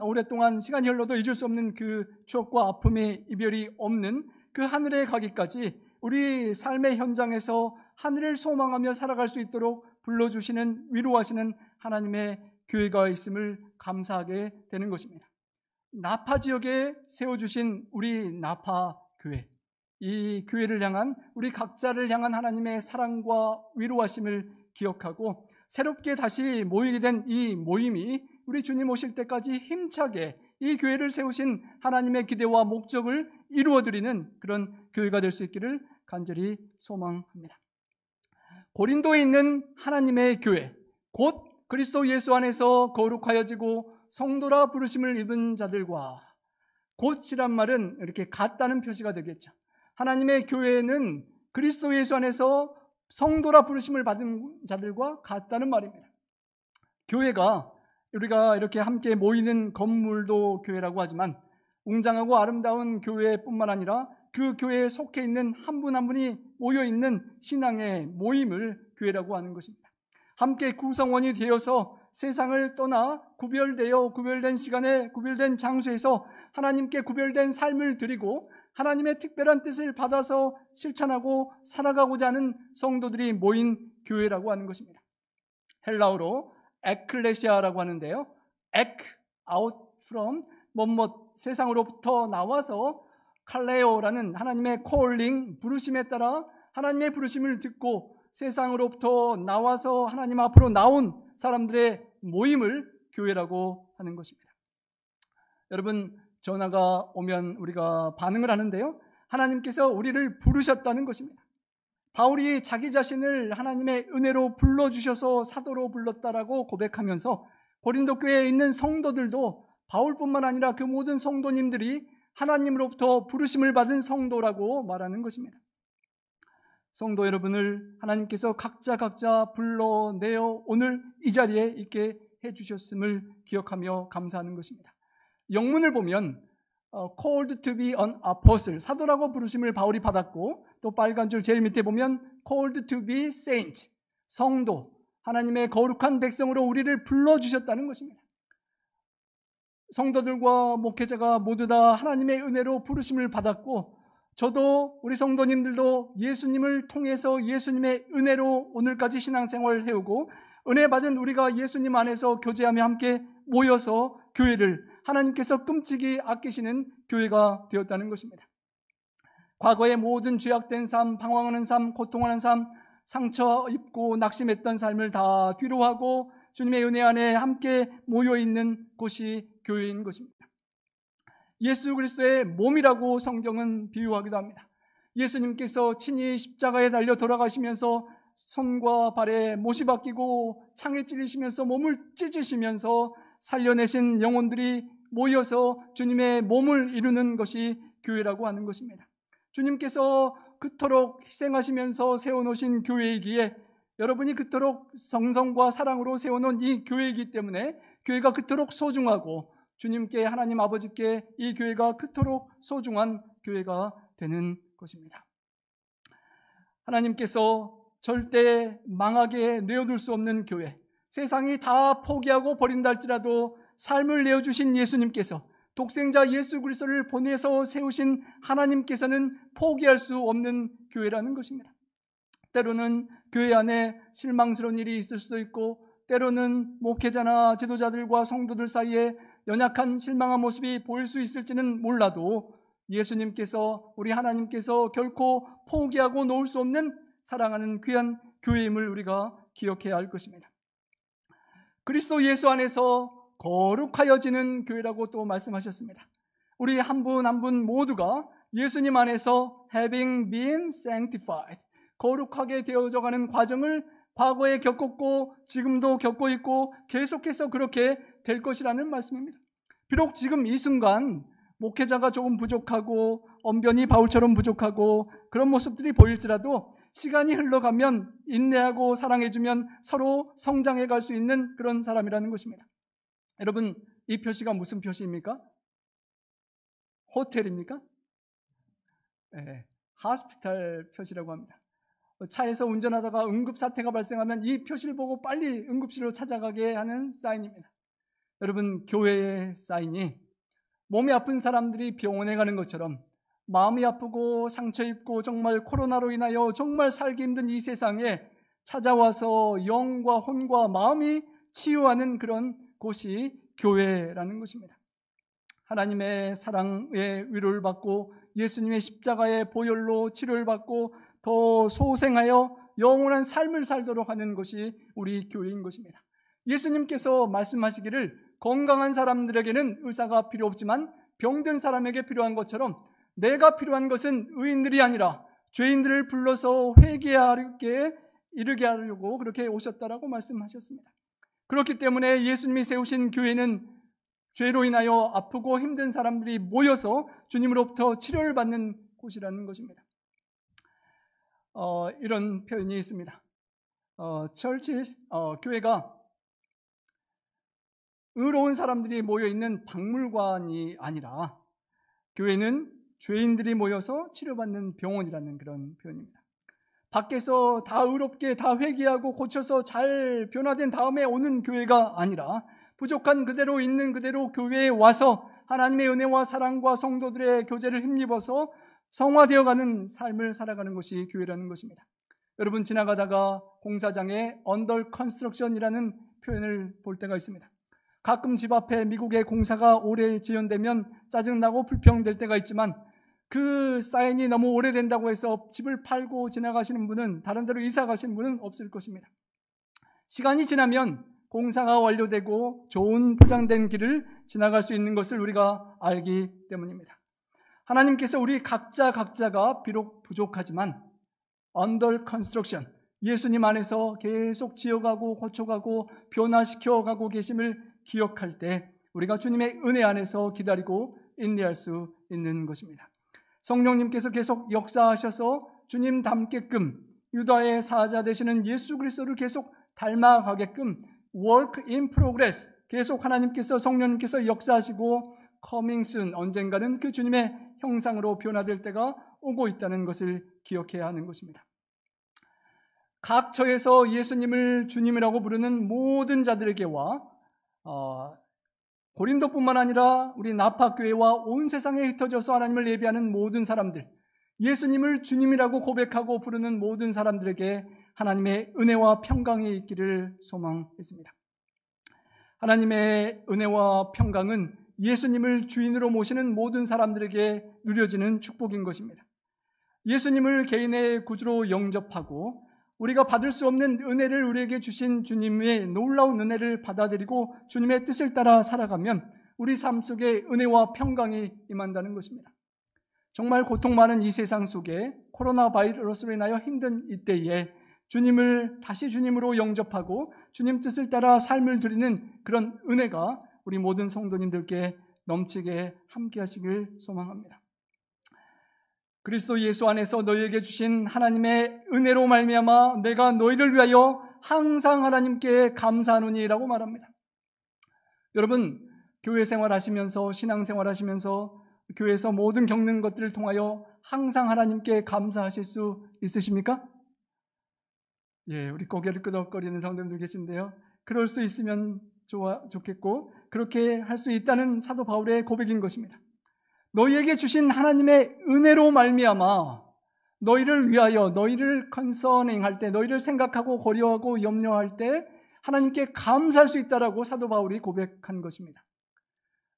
C: 오랫동안 시간이 흘러도 잊을 수 없는 그 추억과 아픔의 이별이 없는 그 하늘에 가기까지 우리 삶의 현장에서 하늘을 소망하며 살아갈 수 있도록 불러주시는 위로하시는 하나님의 교회가 있음을 감사하게 되는 것입니다. 나파 지역에 세워주신 우리 나파 교회, 이 교회를 향한 우리 각자를 향한 하나님의 사랑과 위로하심을 기억하고 새롭게 다시 모이게 된 이 모임이 우리 주님 오실 때까지 힘차게 이 교회를 세우신 하나님의 기대와 목적을 이루어드리는 그런 교회가 될 수 있기를 간절히 소망합니다. 고린도에 있는 하나님의 교회, 곧 그리스도 예수 안에서 거룩하여지고 성도라 부르심을 입은 자들과 곧이란 말은 이렇게 같다는 표시가 되겠죠. 하나님의 교회는 그리스도 예수 안에서 성도라 부르심을 받은 자들과 같다는 말입니다. 교회가 우리가 이렇게 함께 모이는 건물도 교회라고 하지만 웅장하고 아름다운 교회뿐만 아니라 그 교회에 속해 있는 한 분한 분이 모여 있는 신앙의 모임을 교회라고 하는 것입니다. 함께 구성원이 되어서 세상을 떠나 구별되어 구별된 시간에 구별된 장소에서 하나님께 구별된 삶을 드리고 하나님의 특별한 뜻을 받아서 실천하고 살아가고자 하는 성도들이 모인 교회라고 하는 것입니다. 헬라어로 에클레시아라고 하는데요. ec out from 세상으로부터 나와서 칼레오라는 하나님의 콜링 부르심에 따라 하나님의 부르심을 듣고 세상으로부터 나와서 하나님 앞으로 나온 사람들의 모임을 교회라고 하는 것입니다. 여러분, 전화가 오면 우리가 반응을 하는데요. 하나님께서 우리를 부르셨다는 것입니다. 바울이 자기 자신을 하나님의 은혜로 불러주셔서 사도로 불렀다라고 고백하면서 고린도 교회에 있는 성도들도 바울뿐만 아니라 그 모든 성도님들이 하나님으로부터 부르심을 받은 성도라고 말하는 것입니다. 성도 여러분을 하나님께서 각자 각자 불러내어 오늘 이 자리에 있게 해주셨음을 기억하며 감사하는 것입니다. 영문을 보면 어, called to be an apostle 사도라고 부르심을 바울이 받았고 또 빨간 줄 제일 밑에 보면 called to be saint 성도 하나님의 거룩한 백성으로 우리를 불러 주셨다는 것입니다. 성도들과 목회자가 모두 다 하나님의 은혜로 부르심을 받았고 저도 우리 성도님들도 예수님을 통해서 예수님의 은혜로 오늘까지 신앙생활을 해오고 은혜 받은 우리가 예수님 안에서 교제하며 함께 모여서 교회를 하나님께서 끔찍이 아끼시는 교회가 되었다는 것입니다. 과거의 모든 죄악된 삶, 방황하는 삶, 고통하는 삶, 상처 입고 낙심했던 삶을 다 뒤로하고 주님의 은혜 안에 함께 모여 있는 곳이 교회인 것입니다. 예수 그리스도의 몸이라고 성경은 비유하기도 합니다. 예수님께서 친히 십자가에 달려 돌아가시면서 손과 발에 못이 박히고 창에 찔리시면서 몸을 찢으시면서 살려내신 영혼들이 모여서 주님의 몸을 이루는 것이 교회라고 하는 것입니다. 주님께서 그토록 희생하시면서 세워놓으신 교회이기에 여러분이 그토록 정성과 사랑으로 세워놓은 이 교회이기 때문에 교회가 그토록 소중하고 주님께 하나님 아버지께 이 교회가 그토록 소중한 교회가 되는 것입니다. 하나님께서 절대 망하게 내어둘 수 없는 교회, 세상이 다 포기하고 버린다 할지라도 삶을 내어주신 예수님께서 독생자 예수 그리스도를 보내서 세우신 하나님께서는 포기할 수 없는 교회라는 것입니다. 때로는 교회 안에 실망스러운 일이 있을 수도 있고 때로는 목회자나 지도자들과 성도들 사이에 연약한 실망한 모습이 보일 수 있을지는 몰라도 예수님께서 우리 하나님께서 결코 포기하고 놓을 수 없는 사랑하는 귀한 교회임을 우리가 기억해야 할 것입니다. 그리스도 예수 안에서 거룩하여지는 교회라고 또 말씀하셨습니다. 우리 한 분 한분 모두가 예수님 안에서 having been sanctified 거룩하게 되어져 가는 과정을 과거에 겪었고 지금도 겪고 있고 계속해서 그렇게 될 것이라는 말씀입니다. 비록 지금 이 순간 목회자가 조금 부족하고 언변이 바울처럼 부족하고 그런 모습들이 보일지라도 시간이 흘러가면 인내하고 사랑해주면 서로 성장해 갈 수 있는 그런 사람이라는 것입니다. 여러분, 이 표시가 무슨 표시입니까? 호텔입니까? 네, 하스피탈 표시라고 합니다. 차에서 운전하다가 응급 사태가 발생하면 이 표시를 보고 빨리 응급실로 찾아가게 하는 사인입니다. 여러분, 교회의 사인이 몸이 아픈 사람들이 병원에 가는 것처럼 마음이 아프고 상처 입고 정말 코로나로 인하여 정말 살기 힘든 이 세상에 찾아와서 영과 혼과 마음이 치유하는 그런 곳이 교회라는 것입니다. 하나님의 사랑의 위로를 받고 예수님의 십자가의 보혈로 치료를 받고 더 소생하여 영원한 삶을 살도록 하는 것이 우리 교회인 것입니다. 예수님께서 말씀하시기를 건강한 사람들에게는 의사가 필요 없지만 병든 사람에게 필요한 것처럼 내가 필요한 것은 의인들이 아니라 죄인들을 불러서 회개하게 이르게 하려고 그렇게 오셨다라고 말씀하셨습니다. 그렇기 때문에 예수님이 세우신 교회는 죄로 인하여 아프고 힘든 사람들이 모여서 주님으로부터 치료를 받는 곳이라는 것입니다. 어, 이런 표현이 있습니다. 어, 철치 어, 교회가 의로운 사람들이 모여 있는 박물관이 아니라 교회는 죄인들이 모여서 치료받는 병원이라는 그런 표현입니다. 밖에서 다 의롭게 다 회개하고 고쳐서 잘 변화된 다음에 오는 교회가 아니라 부족한 그대로 있는 그대로 교회에 와서 하나님의 은혜와 사랑과 성도들의 교제를 힘입어서 성화되어가는 삶을 살아가는 것이 교회라는 것입니다. 여러분 지나가다가 공사장에 under construction이라는 표현을 볼 때가 있습니다. 가끔 집 앞에 미국의 공사가 오래 지연되면 짜증나고 불평될 때가 있지만 그 사인이 너무 오래된다고 해서 집을 팔고 지나가시는 분은 다른 데로 이사 가시는 분은 없을 것입니다. 시간이 지나면 공사가 완료되고 좋은 포장된 길을 지나갈 수 있는 것을 우리가 알기 때문입니다. 하나님께서 우리 각자 각자가 비록 부족하지만 under construction 예수님 안에서 계속 지어가고 고쳐가고 변화시켜가고 계심을 기억할 때 우리가 주님의 은혜 안에서 기다리고 인내할 수 있는 것입니다. 성령님께서 계속 역사하셔서 주님 닮게끔 유다의 사자 되시는 예수 그리스도를 계속 닮아가게끔 work in progress 계속 하나님께서 성령님께서 역사하시고 coming soon 언젠가는 그 주님의 형상으로 변화될 때가 오고 있다는 것을 기억해야 하는 것입니다. 각 처에서 예수님을 주님이라고 부르는 모든 자들에게와 어, 고린도뿐만 아니라 우리 나파교회와 온 세상에 흩어져서 하나님을 예배하는 모든 사람들, 예수님을 주님이라고 고백하고 부르는 모든 사람들에게 하나님의 은혜와 평강이 있기를 소망했습니다. 하나님의 은혜와 평강은 예수님을 주인으로 모시는 모든 사람들에게 누려지는 축복인 것입니다. 예수님을 개인의 구주로 영접하고 우리가 받을 수 없는 은혜를 우리에게 주신 주님의 놀라운 은혜를 받아들이고 주님의 뜻을 따라 살아가면 우리 삶 속에 은혜와 평강이 임한다는 것입니다. 정말 고통 많은 이 세상 속에 코로나 바이러스로 인하여 힘든 이때에 주님을 다시 주님으로 영접하고 주님 뜻을 따라 삶을 드리는 그런 은혜가 우리 모든 성도님들께 넘치게 함께 하시길 소망합니다. 그리스도 예수 안에서 너희에게 주신 하나님의 은혜로 말미암아 내가 너희를 위하여 항상 하나님께 감사하노니라고 말합니다. 여러분 교회 생활하시면서 신앙 생활하시면서 교회에서 모든 겪는 것들을 통하여 항상 하나님께 감사하실 수 있으십니까? 예, 우리 고개를 끄덕거리는 성도님들 계신데요. 그럴 수 있으면 좋아 좋겠고 그렇게 할 수 있다는 사도 바울의 고백인 것입니다. 너희에게 주신 하나님의 은혜로 말미암아 너희를 위하여 너희를 컨서닝 할때 너희를 생각하고 고려하고 염려할 때 하나님께 감사할 수 있다라고 사도 바울이 고백한 것입니다.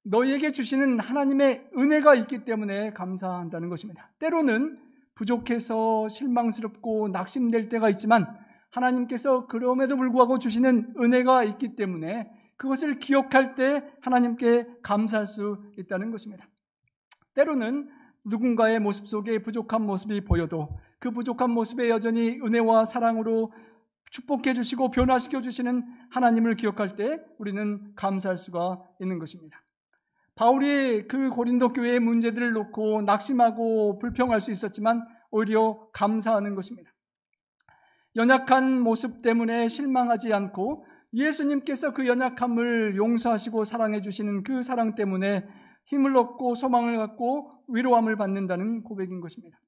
C: 너희에게 주시는 하나님의 은혜가 있기 때문에 감사한다는 것입니다. 때로는 부족해서 실망스럽고 낙심될 때가 있지만 하나님께서 그럼에도 불구하고 주시는 은혜가 있기 때문에 그것을 기억할 때 하나님께 감사할 수 있다는 것입니다. 때로는 누군가의 모습 속에 부족한 모습이 보여도 그 부족한 모습에 여전히 은혜와 사랑으로 축복해 주시고 변화시켜 주시는 하나님을 기억할 때 우리는 감사할 수가 있는 것입니다. 바울이 그 고린도 교회의 문제들을 놓고 낙심하고 불평할 수 있었지만 오히려 감사하는 것입니다. 연약한 모습 때문에 실망하지 않고 예수님께서 그 연약함을 용서하시고 사랑해 주시는 그 사랑 때문에 힘을 얻고 소망을 갖고 위로함을 받는다는 고백인 것입니다.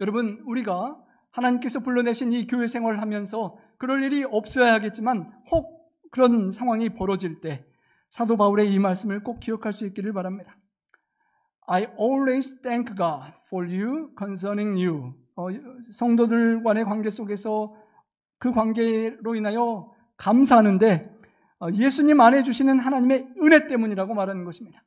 C: 여러분, 우리가 하나님께서 불러내신 이 교회 생활을 하면서 그럴 일이 없어야 하겠지만 혹 그런 상황이 벌어질 때 사도 바울의 이 말씀을 꼭 기억할 수 있기를 바랍니다. I always thank God for you concerning you. 어, 성도들 간의 관계 속에서 그 관계로 인하여 감사하는데 어, 예수님 안에 주시는 하나님의 은혜 때문이라고 말하는 것입니다.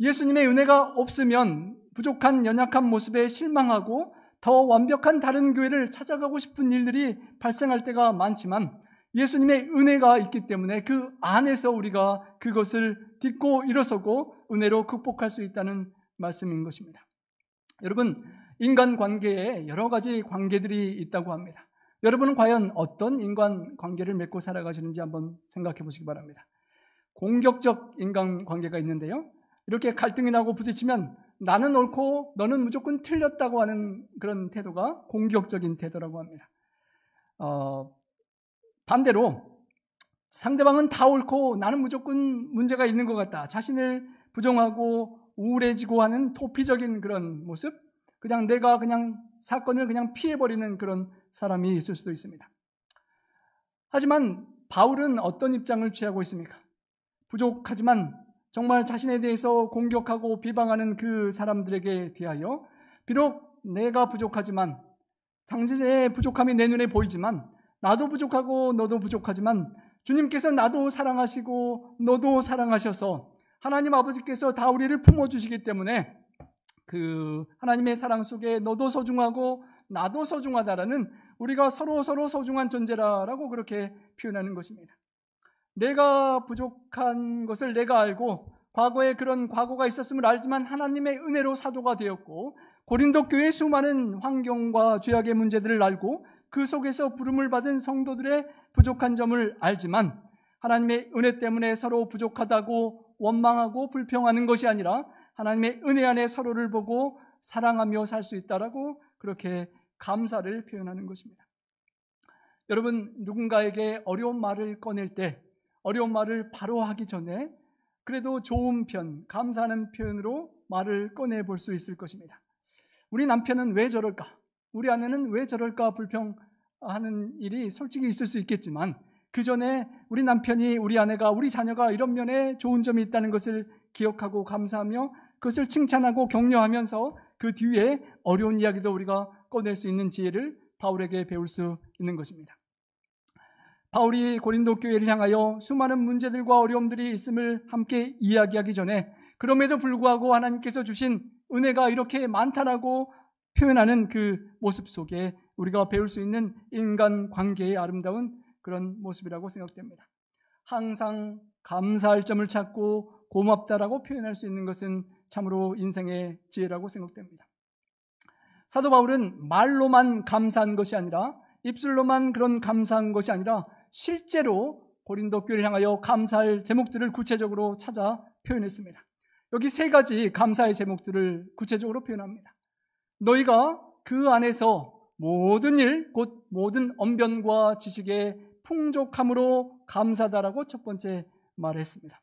C: 예수님의 은혜가 없으면 부족한 연약한 모습에 실망하고 더 완벽한 다른 교회를 찾아가고 싶은 일들이 발생할 때가 많지만 예수님의 은혜가 있기 때문에 그 안에서 우리가 그것을 딛고 일어서고 은혜로 극복할 수 있다는 말씀인 것입니다. 여러분, 인간 관계에 여러 가지 관계들이 있다고 합니다. 여러분은 과연 어떤 인간 관계를 맺고 살아가시는지 한번 생각해 보시기 바랍니다. 공격적 인간 관계가 있는데요. 이렇게 갈등이 나고 부딪히면 나는 옳고 너는 무조건 틀렸다고 하는 그런 태도가 공격적인 태도라고 합니다. 어, 반대로 상대방은 다 옳고 나는 무조건 문제가 있는 것 같다. 자신을 부정하고 우울해지고 하는 토피적인 그런 모습, 그냥 내가 그냥 사건을 그냥 피해버리는 그런 사람이 있을 수도 있습니다. 하지만 바울은 어떤 입장을 취하고 있습니까? 부족하지만 정말 자신에 대해서 공격하고 비방하는 그 사람들에게 대하여 비록 내가 부족하지만 당신의 부족함이 내 눈에 보이지만 나도 부족하고 너도 부족하지만 주님께서 나도 사랑하시고 너도 사랑하셔서 하나님 아버지께서 다 우리를 품어주시기 때문에 그 하나님의 사랑 속에 너도 소중하고 나도 소중하다라는 우리가 서로 서로 소중한 존재라라고 그렇게 표현하는 것입니다. 내가 부족한 것을 내가 알고 과거에 그런 과거가 있었음을 알지만 하나님의 은혜로 사도가 되었고 고린도 교회 수많은 환경과 죄악의 문제들을 알고 그 속에서 부름을 받은 성도들의 부족한 점을 알지만 하나님의 은혜 때문에 서로 부족하다고 원망하고 불평하는 것이 아니라 하나님의 은혜 안에 서로를 보고 사랑하며 살 수 있다라고 그렇게 감사를 표현하는 것입니다. 여러분 누군가에게 어려운 말을 꺼낼 때 어려운 말을 바로 하기 전에 그래도 좋은 편, 감사하는 표현으로 말을 꺼내 볼 수 있을 것입니다. 우리 남편은 왜 저럴까? 우리 아내는 왜 저럴까 불평하는 일이 솔직히 있을 수 있겠지만 그 전에 우리 남편이 우리 아내가 우리 자녀가 이런 면에 좋은 점이 있다는 것을 기억하고 감사하며 그것을 칭찬하고 격려하면서 그 뒤에 어려운 이야기도 우리가 꺼낼 수 있는 지혜를 바울에게 배울 수 있는 것입니다. 바울이 고린도 교회를 향하여 수많은 문제들과 어려움들이 있음을 함께 이야기하기 전에 그럼에도 불구하고 하나님께서 주신 은혜가 이렇게 많다라고 표현하는 그 모습 속에 우리가 배울 수 있는 인간 관계의 아름다운 그런 모습이라고 생각됩니다. 항상 감사할 점을 찾고 고맙다라고 표현할 수 있는 것은 참으로 인생의 지혜라고 생각됩니다. 사도 바울은 말로만 감사한 것이 아니라 입술로만 그런 감사한 것이 아니라 실제로 고린도 교회를 향하여 감사할 제목들을 구체적으로 찾아 표현했습니다. 여기 세 가지 감사의 제목들을 구체적으로 표현합니다. 너희가 그 안에서 모든 일, 곧 모든 언변과 지식의 풍족함으로 감사다라고 첫 번째 말했습니다.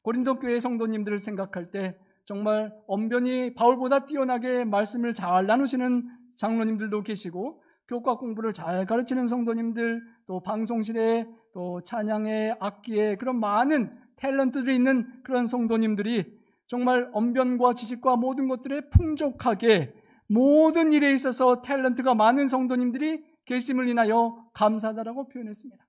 C: 고린도 교회 성도님들을 생각할 때 정말 언변이 바울보다 뛰어나게 말씀을 잘 나누시는 장로님들도 계시고 교과 공부를 잘 가르치는 성도님들, 또 방송실에, 또 찬양에, 악기에 그런 많은 탤런트들이 있는 그런 성도님들이 정말 언변과 지식과 모든 것들에 풍족하게 모든 일에 있어서 탤런트가 많은 성도님들이 계심을 인하여 감사하다라고 표현했습니다.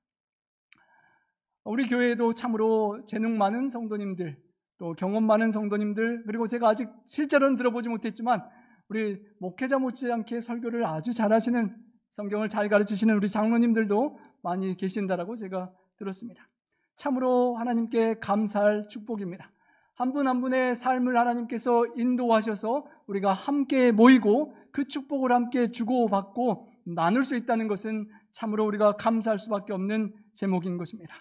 C: 우리 교회에도 참으로 재능 많은 성도님들, 또 경험 많은 성도님들, 그리고 제가 아직 실제로는 들어보지 못했지만 우리 목회자 못지않게 설교를 아주 잘하시는 성경을 잘 가르치시는 우리 장로님들도 많이 계신다라고 제가 들었습니다. 참으로 하나님께 감사할 축복입니다. 한 분한 분의 삶을 하나님께서 인도하셔서 우리가 함께 모이고 그 축복을 함께 주고받고 나눌 수 있다는 것은 참으로 우리가 감사할 수밖에 없는 제목인 것입니다.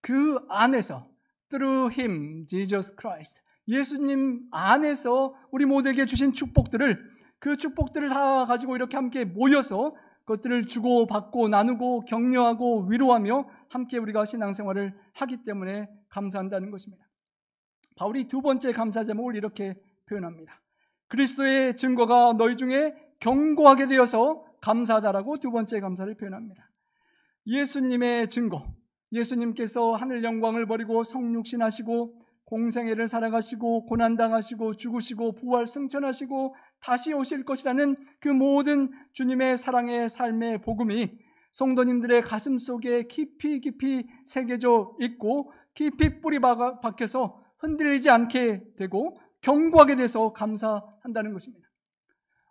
C: 그 안에서 through him, Jesus Christ, 예수님 안에서 우리 모두에게 주신 축복들을 그 축복들을 다 가지고 이렇게 함께 모여서 그것들을 주고 받고 나누고 격려하고 위로하며 함께 우리가 신앙생활을 하기 때문에 감사한다는 것입니다. 바울이 두 번째 감사 제목을 이렇게 표현합니다. 그리스도의 증거가 너희 중에 경고하게 되어서 감사하다라고 두 번째 감사를 표현합니다. 예수님의 증거, 예수님께서 하늘 영광을 버리고 성육신하시고 공생애를 살아가시고 고난당하시고 죽으시고 부활 승천하시고 다시 오실 것이라는 그 모든 주님의 사랑의 삶의 복음이 성도님들의 가슴 속에 깊이 깊이 새겨져 있고 깊이 뿌리 박혀서 흔들리지 않게 되고 경고하게 돼서 감사한다는 것입니다.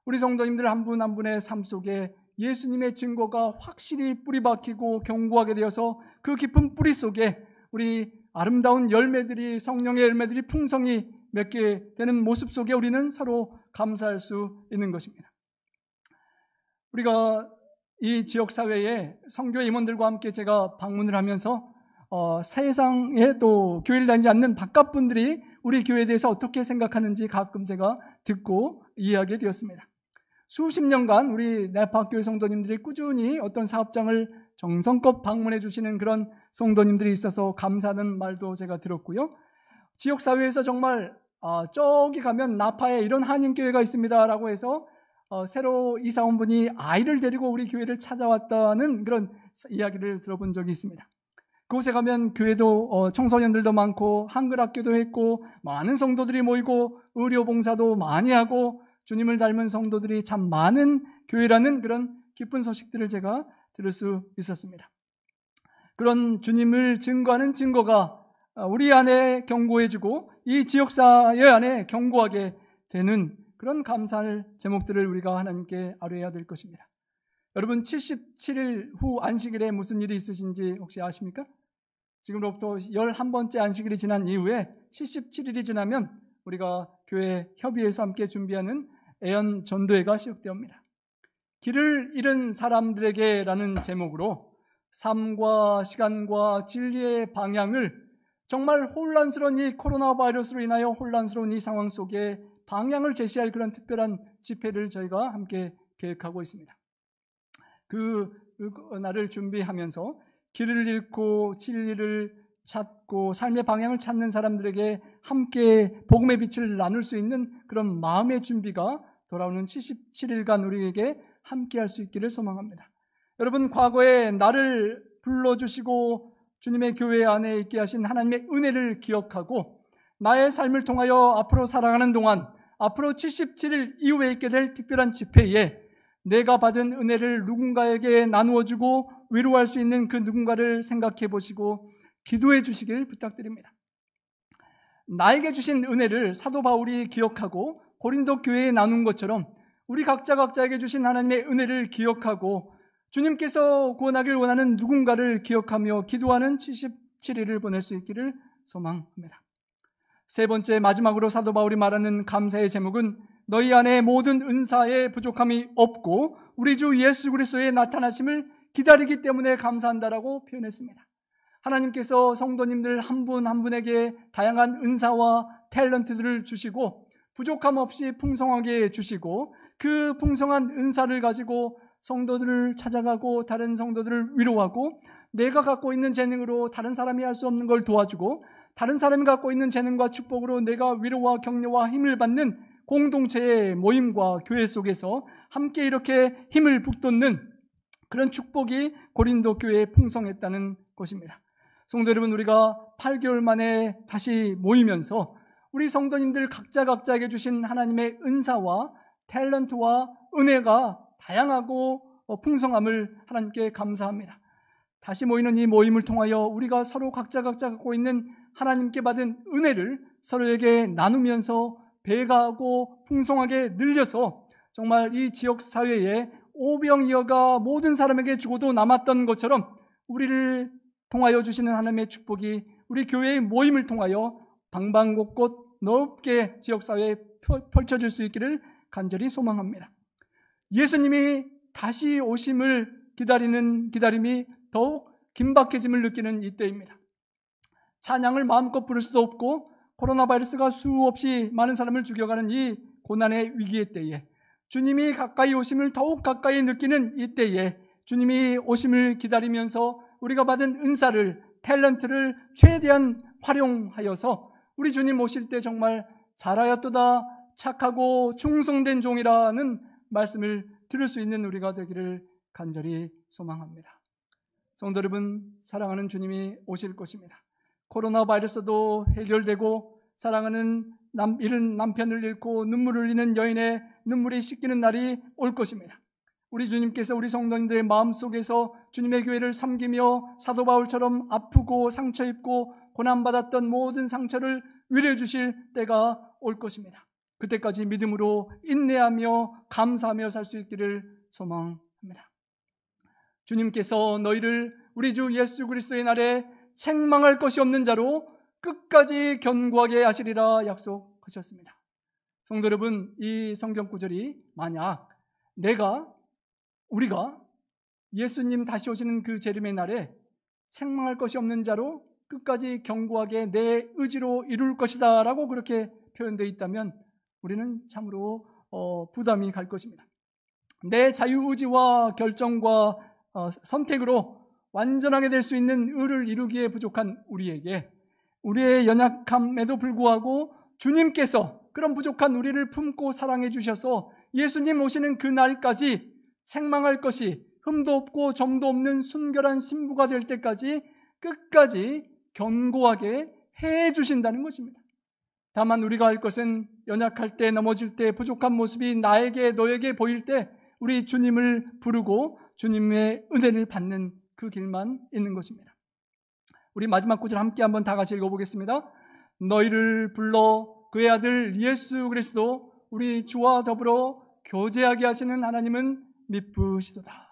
C: 우리 성도님들 한 분한 분의 삶 속에 예수님의 증거가 확실히 뿌리 박히고 경고하게 되어서 그 깊은 뿌리 속에 우리 아름다운 열매들이 성령의 열매들이 풍성히 맺게 되는 모습 속에 우리는 서로 감사할 수 있는 것입니다. 우리가 이 지역 사회에 성교 임원들과 함께 제가 방문을 하면서 어, 세상에 또 교회를 다니지 않는 바깥 분들이 우리 교회에 대해서 어떻게 생각하는지 가끔 제가 듣고 이해하게 되었습니다. 수십 년간 우리 네파교회 성도님들이 꾸준히 어떤 사업장을 정성껏 방문해 주시는 그런 성도님들이 있어서 감사하는 말도 제가 들었고요. 지역 사회에서 정말 어, 저기 가면 나파에 이런 한인 교회가 있습니다라고 해서 어, 새로 이사 온 분이 아이를 데리고 우리 교회를 찾아왔다는 그런 이야기를 들어본 적이 있습니다. 그곳에 가면 교회도 어, 청소년들도 많고 한글 학교도 했고 많은 성도들이 모이고 의료 봉사도 많이 하고 주님을 닮은 성도들이 참 많은 교회라는 그런 기쁜 소식들을 제가 들을 수 있었습니다. 그런 주님을 증거하는 증거가 우리 안에 경고해주고 이 지역사회 안에 경고하게 되는 그런 감사할 제목들을 우리가 하나님께 아뢰어야 될 것입니다. 여러분 77일 후 안식일에 무슨 일이 있으신지 혹시 아십니까? 지금로부터 11번째 안식일이 지난 이후에 77일이 지나면 우리가 교회 협의회에서 함께 준비하는 애연 전도회가 시작되옵니다. 길을 잃은 사람들에게라는 제목으로 삶과 시간과 진리의 방향을 정말 혼란스러운 이 코로나 바이러스로 인하여 혼란스러운 이 상황 속에 방향을 제시할 그런 특별한 집회를 저희가 함께 계획하고 있습니다. 그 날을 준비하면서 길을 잃고 진리를 찾고 삶의 방향을 찾는 사람들에게 함께 복음의 빛을 나눌 수 있는 그런 마음의 준비가 돌아오는 77일간 우리에게 함께 할 수 있기를 소망합니다. 여러분, 과거에 나를 불러주시고 주님의 교회 안에 있게 하신 하나님의 은혜를 기억하고 나의 삶을 통하여 앞으로 살아가는 동안 앞으로 77일 이후에 있게 될 특별한 집회에 내가 받은 은혜를 누군가에게 나누어 주고 위로할 수 있는 그 누군가를 생각해 보시고 기도해 주시길 부탁드립니다. 나에게 주신 은혜를 사도 바울이 기억하고 고린도 교회에 나눈 것처럼 우리 각자 각자에게 주신 하나님의 은혜를 기억하고 주님께서 구원하길 원하는 누군가를 기억하며 기도하는 77일을 보낼 수 있기를 소망합니다. 세 번째 마지막으로 사도 바울이 말하는 감사의 제목은 너희 안에 모든 은사에 부족함이 없고 우리 주 예수 그리스도의 나타나심을 기다리기 때문에 감사한다라고 표현했습니다. 하나님께서 성도님들 한 분한 한 분에게 다양한 은사와 탤런트들을 주시고 부족함 없이 풍성하게 주시고 그 풍성한 은사를 가지고 성도들을 찾아가고 다른 성도들을 위로하고 내가 갖고 있는 재능으로 다른 사람이 할 수 없는 걸 도와주고 다른 사람이 갖고 있는 재능과 축복으로 내가 위로와 격려와 힘을 받는 공동체의 모임과 교회 속에서 함께 이렇게 힘을 북돋는 그런 축복이 고린도 교회에 풍성했다는 것입니다. 성도 여러분, 우리가 8개월 만에 다시 모이면서 우리 성도님들 각자 각자에게 주신 하나님의 은사와 탤런트와 은혜가 다양하고 풍성함을 하나님께 감사합니다. 다시 모이는 이 모임을 통하여 우리가 서로 각자 각자 갖고 있는 하나님께 받은 은혜를 서로에게 나누면서 배가하고 풍성하게 늘려서 정말 이 지역 사회에 오병이어가 모든 사람에게 주고도 남았던 것처럼 우리를 통하여 주시는 하나님의 축복이 우리 교회의 모임을 통하여 방방곳곳 넓게 지역 사회에 펼쳐질 수 있기를 간절히 소망합니다. 예수님이 다시 오심을 기다리는 기다림이 더욱 긴박해짐을 느끼는 이때입니다. 찬양을 마음껏 부를 수도 없고 코로나 바이러스가 수없이 많은 사람을 죽여가는 이 고난의 위기의 때에 주님이 가까이 오심을 더욱 가까이 느끼는 이때에 주님이 오심을 기다리면서 우리가 받은 은사를 탤런트를 최대한 활용하여서 우리 주님 오실 때 정말 잘하였도다 착하고 충성된 종이라는 말씀을 들을 수 있는 우리가 되기를 간절히 소망합니다. 성도 여러분, 사랑하는 주님이 오실 것입니다. 코로나 바이러스도 해결되고 사랑하는 남, 잃은 남편을 잃고 눈물을 흘리는 여인의 눈물이 씻기는 날이 올 것입니다. 우리 주님께서 우리 성도님들의 마음 속에서 주님의 교회를 섬기며 사도 바울처럼 아프고 상처 입고 고난받았던 모든 상처를 위로해 주실 때가 올 것입니다. 그때까지 믿음으로 인내하며 감사하며 살 수 있기를 소망합니다. 주님께서 너희를 우리 주 예수 그리스도의 날에 책망할 것이 없는 자로 끝까지 견고하게 하시리라 약속하셨습니다. 성도 여러분, 이 성경 구절이 만약 내가 우리가 예수님 다시 오시는 그 재림의 날에 책망할 것이 없는 자로 끝까지 견고하게 내 의지로 이룰 것이다 라고 그렇게 표현되어 있다면 우리는 참으로 어, 부담이 갈 것입니다. 내 자유의지와 결정과 어, 선택으로 완전하게 될 수 있는 의를 이루기에 부족한 우리에게 우리의 연약함에도 불구하고 주님께서 그런 부족한 우리를 품고 사랑해 주셔서 예수님 오시는 그 날까지 책망할 것이 흠도 없고 점도 없는 순결한 신부가 될 때까지 끝까지 견고하게 해 주신다는 것입니다. 다만 우리가 할 것은 연약할 때 넘어질 때 부족한 모습이 나에게 너에게 보일 때 우리 주님을 부르고 주님의 은혜를 받는 그 길만 있는 것입니다. 우리 마지막 구절 함께 한번 다 같이 읽어보겠습니다. 너희를 불러 그의 아들 예수 그리스도 우리 주와 더불어 교제하게 하시는 하나님은 미쁘시도다.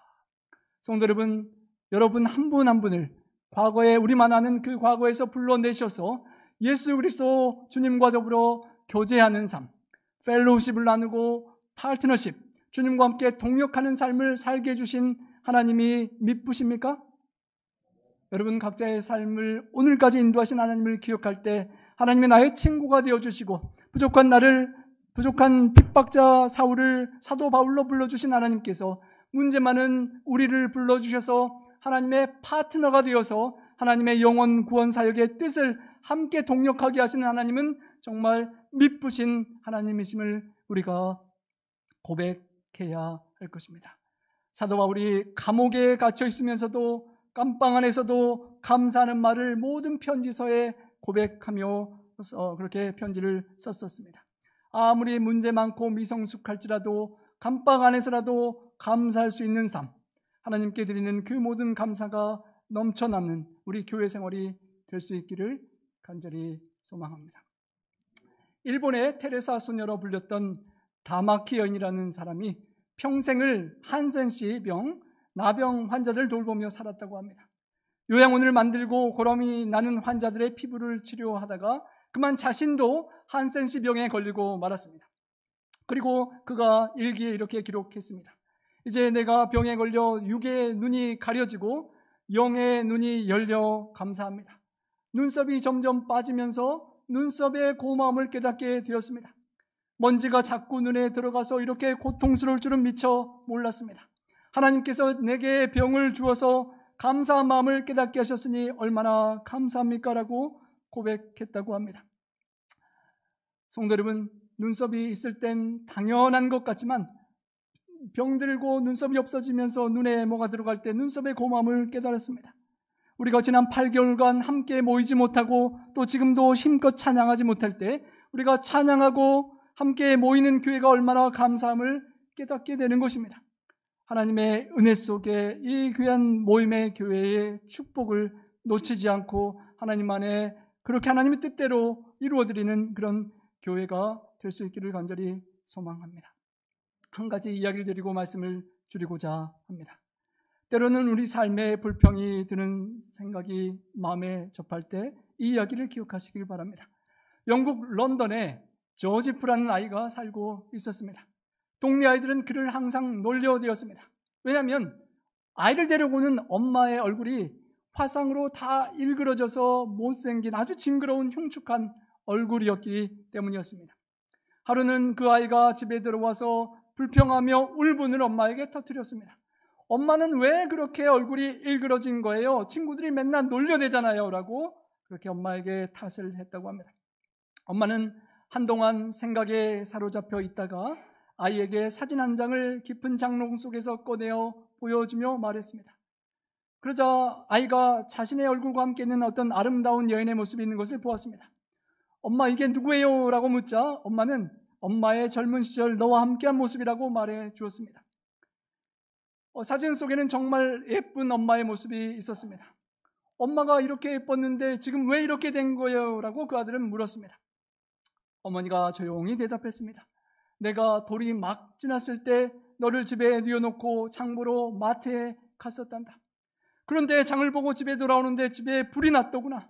C: 성도 여러분, 여러분 한 분한 한 분을 과거에 우리만 아는 그 과거에서 불러내셔서 예수 그리스도 주님과 더불어 교제하는 삶, 펠로우십을 나누고 파트너십, 주님과 함께 동역하는 삶을 살게 해주신 하나님이 미쁘십니까? 여러분 각자의 삶을 오늘까지 인도하신 하나님을 기억할 때 하나님이 나의 친구가 되어 주시고 부족한 나를 부족한 핍박자 사울을 사도 바울로 불러 주신 하나님께서 문제 많은 우리를 불러 주셔서 하나님의 파트너가 되어서 하나님의 영원 구원 사역의 뜻을 함께 동력하게 하시는 하나님은 정말 미쁘신 하나님이심을 우리가 고백해야 할 것입니다. 사도 바울이 감옥에 갇혀 있으면서도 깜빵 안에서도 감사하는 말을 모든 편지서에 고백하며 그렇게 편지를 썼었습니다. 아무리 문제 많고 미성숙할지라도 감방 안에서라도 감사할 수 있는 삶, 하나님께 드리는 그 모든 감사가 넘쳐나는 우리 교회 생활이 될 수 있기를 간절히 소망합니다. 일본의 테레사 소녀로 불렸던 다마키 여인이라는 사람이 평생을 한센시 병, 나병 환자들 돌보며 살았다고 합니다. 요양원을 만들고 고름이 나는 환자들의 피부를 치료하다가 그만 자신도 한센시 병에 걸리고 말았습니다. 그리고 그가 일기에 이렇게 기록했습니다. 이제 내가 병에 걸려 육의 눈이 가려지고 영의 눈이 열려 감사합니다. 눈썹이 점점 빠지면서 눈썹의 고마움을 깨닫게 되었습니다. 먼지가 자꾸 눈에 들어가서 이렇게 고통스러울 줄은 미처 몰랐습니다. 하나님께서 내게 병을 주어서 감사한 마음을 깨닫게 하셨으니 얼마나 감사합니까? 라고 고백했다고 합니다. 성도 여러분, 눈썹이 있을 땐 당연한 것 같지만 병들고 눈썹이 없어지면서 눈에 뭐가 들어갈 때 눈썹의 고마움을 깨달았습니다. 우리가 지난 8개월간 함께 모이지 못하고 또 지금도 힘껏 찬양하지 못할 때 우리가 찬양하고 함께 모이는 교회가 얼마나 감사함을 깨닫게 되는 것입니다. 하나님의 은혜 속에 이 귀한 모임의 교회의 축복을 놓치지 않고 하나님 안에 그렇게 하나님의 뜻대로 이루어드리는 그런 교회가 될 수 있기를 간절히 소망합니다. 한 가지 이야기를 드리고 말씀을 줄이고자 합니다. 때로는 우리 삶에 불평이 드는 생각이 마음에 접할 때 이 이야기를 기억하시길 바랍니다. 영국 런던에 조지프라는 아이가 살고 있었습니다. 동네 아이들은 그를 항상 놀려대었습니다. 왜냐하면 아이를 데려오는 엄마의 얼굴이 화상으로 다 일그러져서 못생긴 아주 징그러운 흉측한 얼굴이었기 때문이었습니다. 하루는 그 아이가 집에 들어와서 불평하며 울분을 엄마에게 터뜨렸습니다. 엄마는 왜 그렇게 얼굴이 일그러진 거예요? 친구들이 맨날 놀려대잖아요. 라고 그렇게 엄마에게 탓을 했다고 합니다. 엄마는 한동안 생각에 사로잡혀 있다가 아이에게 사진 한 장을 깊은 장롱 속에서 꺼내어 보여주며 말했습니다. 그러자 아이가 자신의 얼굴과 함께 있는 어떤 아름다운 여인의 모습이 있는 것을 보았습니다. 엄마 이게 누구예요? 라고 묻자 엄마는 엄마의 젊은 시절 너와 함께한 모습이라고 말해 주었습니다. 어, 사진 속에는 정말 예쁜 엄마의 모습이 있었습니다. 엄마가 이렇게 예뻤는데 지금 왜 이렇게 된 거예요? 라고 그 아들은 물었습니다. 어머니가 조용히 대답했습니다. 내가 돌이 막 지났을 때 너를 집에 뉘어놓고 장보러 마트에 갔었단다. 그런데 장을 보고 집에 돌아오는데 집에 불이 났더구나.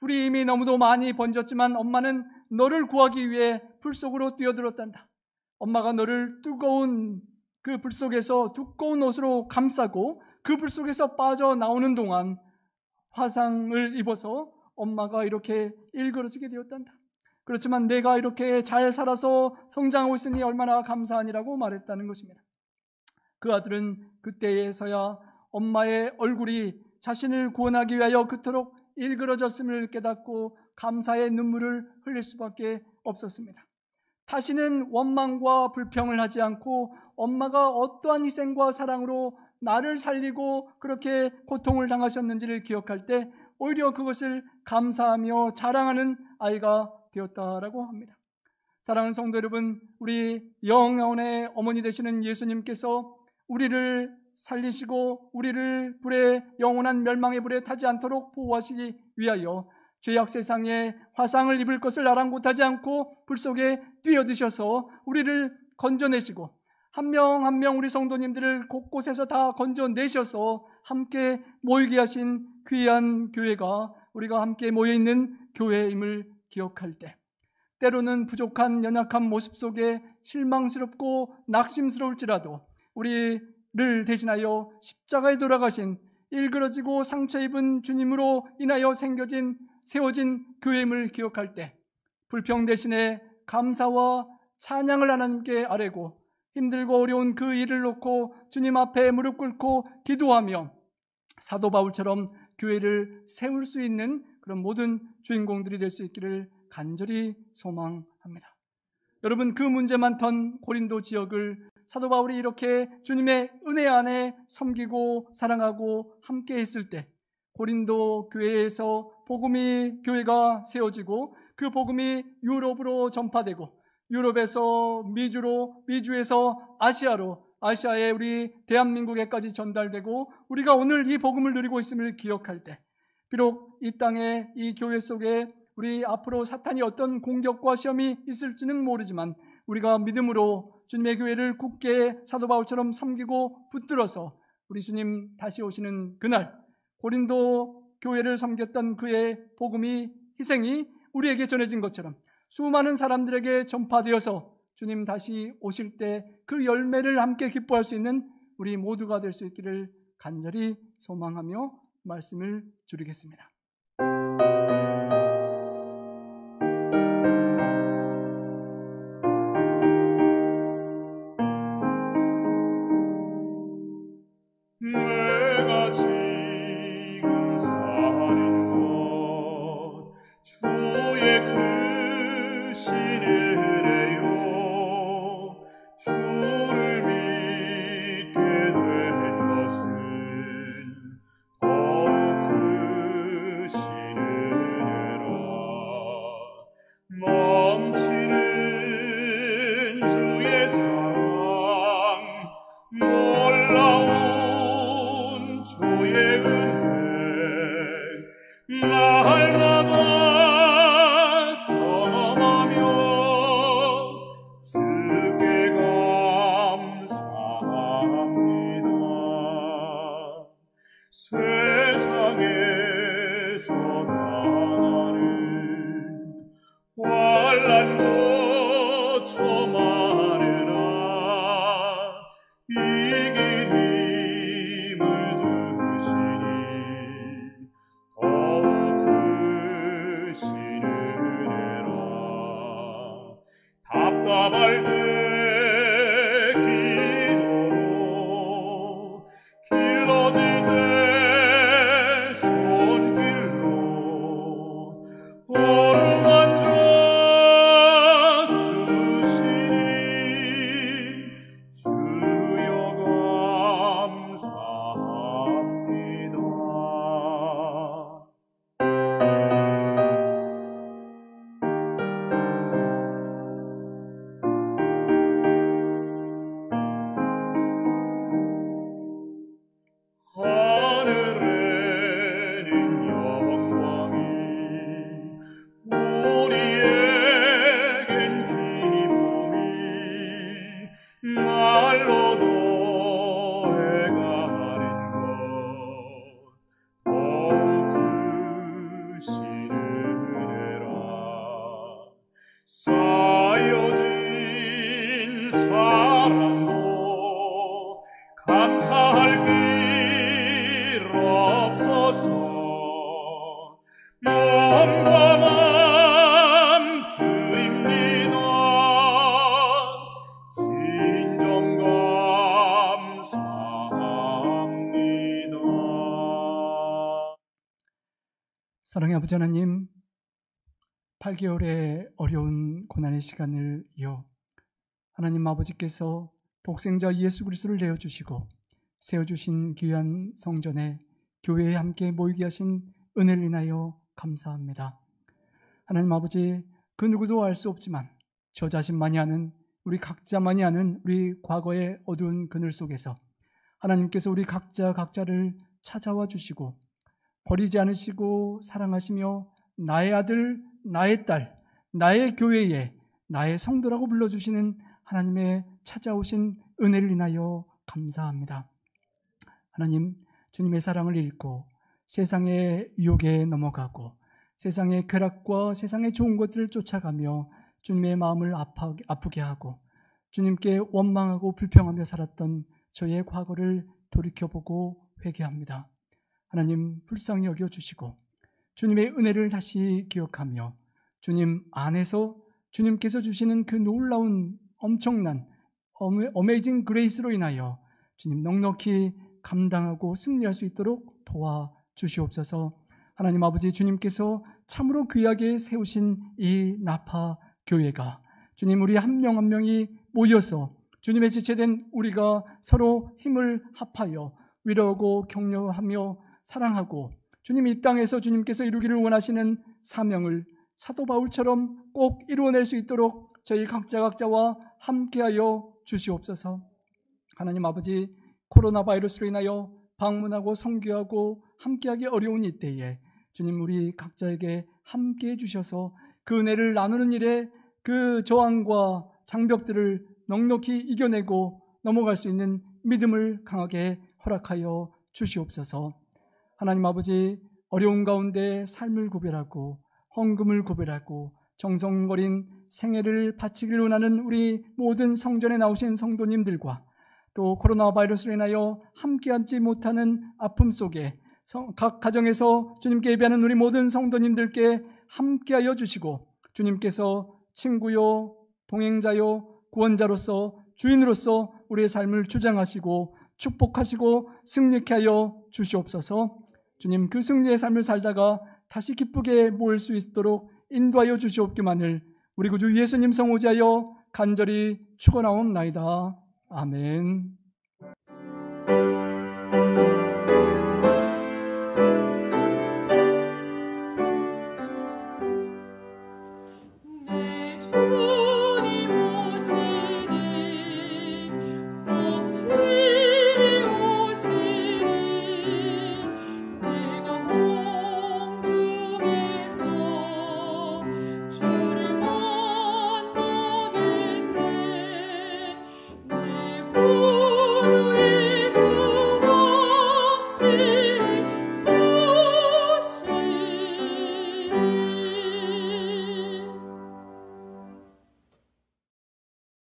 C: 불이 이미 너무도 많이 번졌지만 엄마는 너를 구하기 위해 불 속으로 뛰어들었단다. 엄마가 너를 뜨거운 그 불 속에서 두꺼운 옷으로 감싸고 그 불 속에서 빠져나오는 동안 화상을 입어서 엄마가 이렇게 일그러지게 되었단다. 그렇지만 내가 이렇게 잘 살아서 성장하고 있으니 얼마나 감사하니라고 말했다는 것입니다. 그 아들은 그때에서야 엄마의 얼굴이 자신을 구원하기 위하여 그토록 일그러졌음을 깨닫고 감사의 눈물을 흘릴 수밖에 없었습니다. 다시는 원망과 불평을 하지 않고 엄마가 어떠한 희생과 사랑으로 나를 살리고 그렇게 고통을 당하셨는지를 기억할 때 오히려 그것을 감사하며 자랑하는 아이가 되었다라고 합니다. 사랑하는 성도 여러분, 우리 영혼의 어머니 되시는 예수님께서 우리를 살리시고 우리를 불에 영원한 멸망의 불에 타지 않도록 보호하시기 위하여 죄악 세상에 화상을 입을 것을 아랑곳하지 않고 불 속에 뛰어드셔서 우리를 건져내시고 한명 한 명 우리 성도님들을 곳곳에서 다 건져내셔서 함께 모이게 하신 귀한 교회가 우리가 함께 모여 있는 교회임을 기억할 때 때로는 부족한 연약한 모습 속에 실망스럽고 낙심스러울지라도 우리 를 대신하여 십자가에 돌아가신 일그러지고 상처 입은 주님으로 인하여 생겨진 세워진 교회임을 기억할 때 불평 대신에 감사와 찬양을 하나님께 아뢰고 힘들고 어려운 그 일을 놓고 주님 앞에 무릎 꿇고 기도하며 사도 바울처럼 교회를 세울 수 있는 그런 모든 주인공들이 될 수 있기를 간절히 소망합니다. 여러분 그 문제 많던 고린도 지역을 사도 바울이 이렇게 주님의 은혜 안에 섬기고 사랑하고 함께 했을 때 고린도 교회에서 복음이 교회가 세워지고 그 복음이 유럽으로 전파되고 유럽에서 미주로 미주에서 아시아로 아시아의 우리 대한민국에까지 전달되고 우리가 오늘 이 복음을 누리고 있음을 기억할 때 비록 이 땅에 이 교회 속에 우리 앞으로 사탄이 어떤 공격과 시험이 있을지는 모르지만 우리가 믿음으로 주님의 교회를 굳게 사도 바울처럼 섬기고 붙들어서 우리 주님 다시 오시는 그날 고린도 교회를 섬겼던 그의 복음이 희생이 우리에게 전해진 것처럼 수많은 사람들에게 전파되어서 주님 다시 오실 때 그 열매를 함께 기뻐할 수 있는 우리 모두가 될 수 있기를 간절히 소망하며 말씀을 줄이겠습니다. 아버지 하나님, 8개월의 어려운 고난의 시간을 이어 하나님 아버지께서 독생자 예수 그리스도를 내어주시고 세워주신 귀한 성전에 교회에 함께 모이게 하신 은혜를 인하여 감사합니다. 하나님 아버지, 그 누구도 알 수 없지만 저 자신만이 아는 우리 각자만이 아는 우리 과거의 어두운 그늘 속에서 하나님께서 우리 각자 각자를 찾아와 주시고 버리지 않으시고 사랑하시며 나의 아들, 나의 딸, 나의 교회에 나의 성도라고 불러주시는 하나님의 찾아오신 은혜를 인하여 감사합니다. 하나님, 주님의 사랑을 잃고 세상의 유혹에 넘어가고 세상의 쾌락과 세상의 좋은 것들을 쫓아가며 주님의 마음을 아프게 하고 주님께 원망하고 불평하며 살았던 저의 과거를 돌이켜보고 회개합니다. 하나님 불쌍히 여겨 주시고 주님의 은혜를 다시 기억하며 주님 안에서 주님께서 주시는 그 놀라운 엄청난 ama- amazing grace로 인하여 주님 넉넉히 감당하고 승리할 수 있도록 도와 주시옵소서. 하나님 아버지 주님께서 참으로 귀하게 세우신 이 나파 교회가 주님 우리 한 명한 명이 모여서 주님의 지체된 우리가 서로 힘을 합하여 위로하고 격려하며 사랑하고 주님 이 땅에서 주님께서 이루기를 원하시는 사명을 사도 바울처럼 꼭 이루어낼 수 있도록 저희 각자 각자와 함께하여 주시옵소서. 하나님 아버지 코로나 바이러스로 인하여 방문하고 성교하고 함께하기 어려운 이때에 주님 우리 각자에게 함께해 주셔서 그 은혜를 나누는 일에 그 저항과 장벽들을 넉넉히 이겨내고 넘어갈 수 있는 믿음을 강하게 허락하여 주시옵소서. 하나님 아버지 어려운 가운데 삶을 구별하고 헌금을 구별하고 정성거린 생애를 바치기를 원하는 우리 모든 성전에 나오신 성도님들과 또 코로나 바이러스로 인하여 함께 앉지 못하는 아픔 속에 성- 각 가정에서 주님께 예배하는 우리 모든 성도님들께 함께하여 주시고 주님께서 친구요 동행자요 구원자로서 주인으로서 우리의 삶을 주장하시고 축복하시고 승리케 하여 주시옵소서. 주님 그 승리의 삶을 살다가 다시 기쁘게 모일 수 있도록 인도하여 주시옵기만을 우리 구주 예수님 성호자여 간절히 축원하옵나이다. 아멘.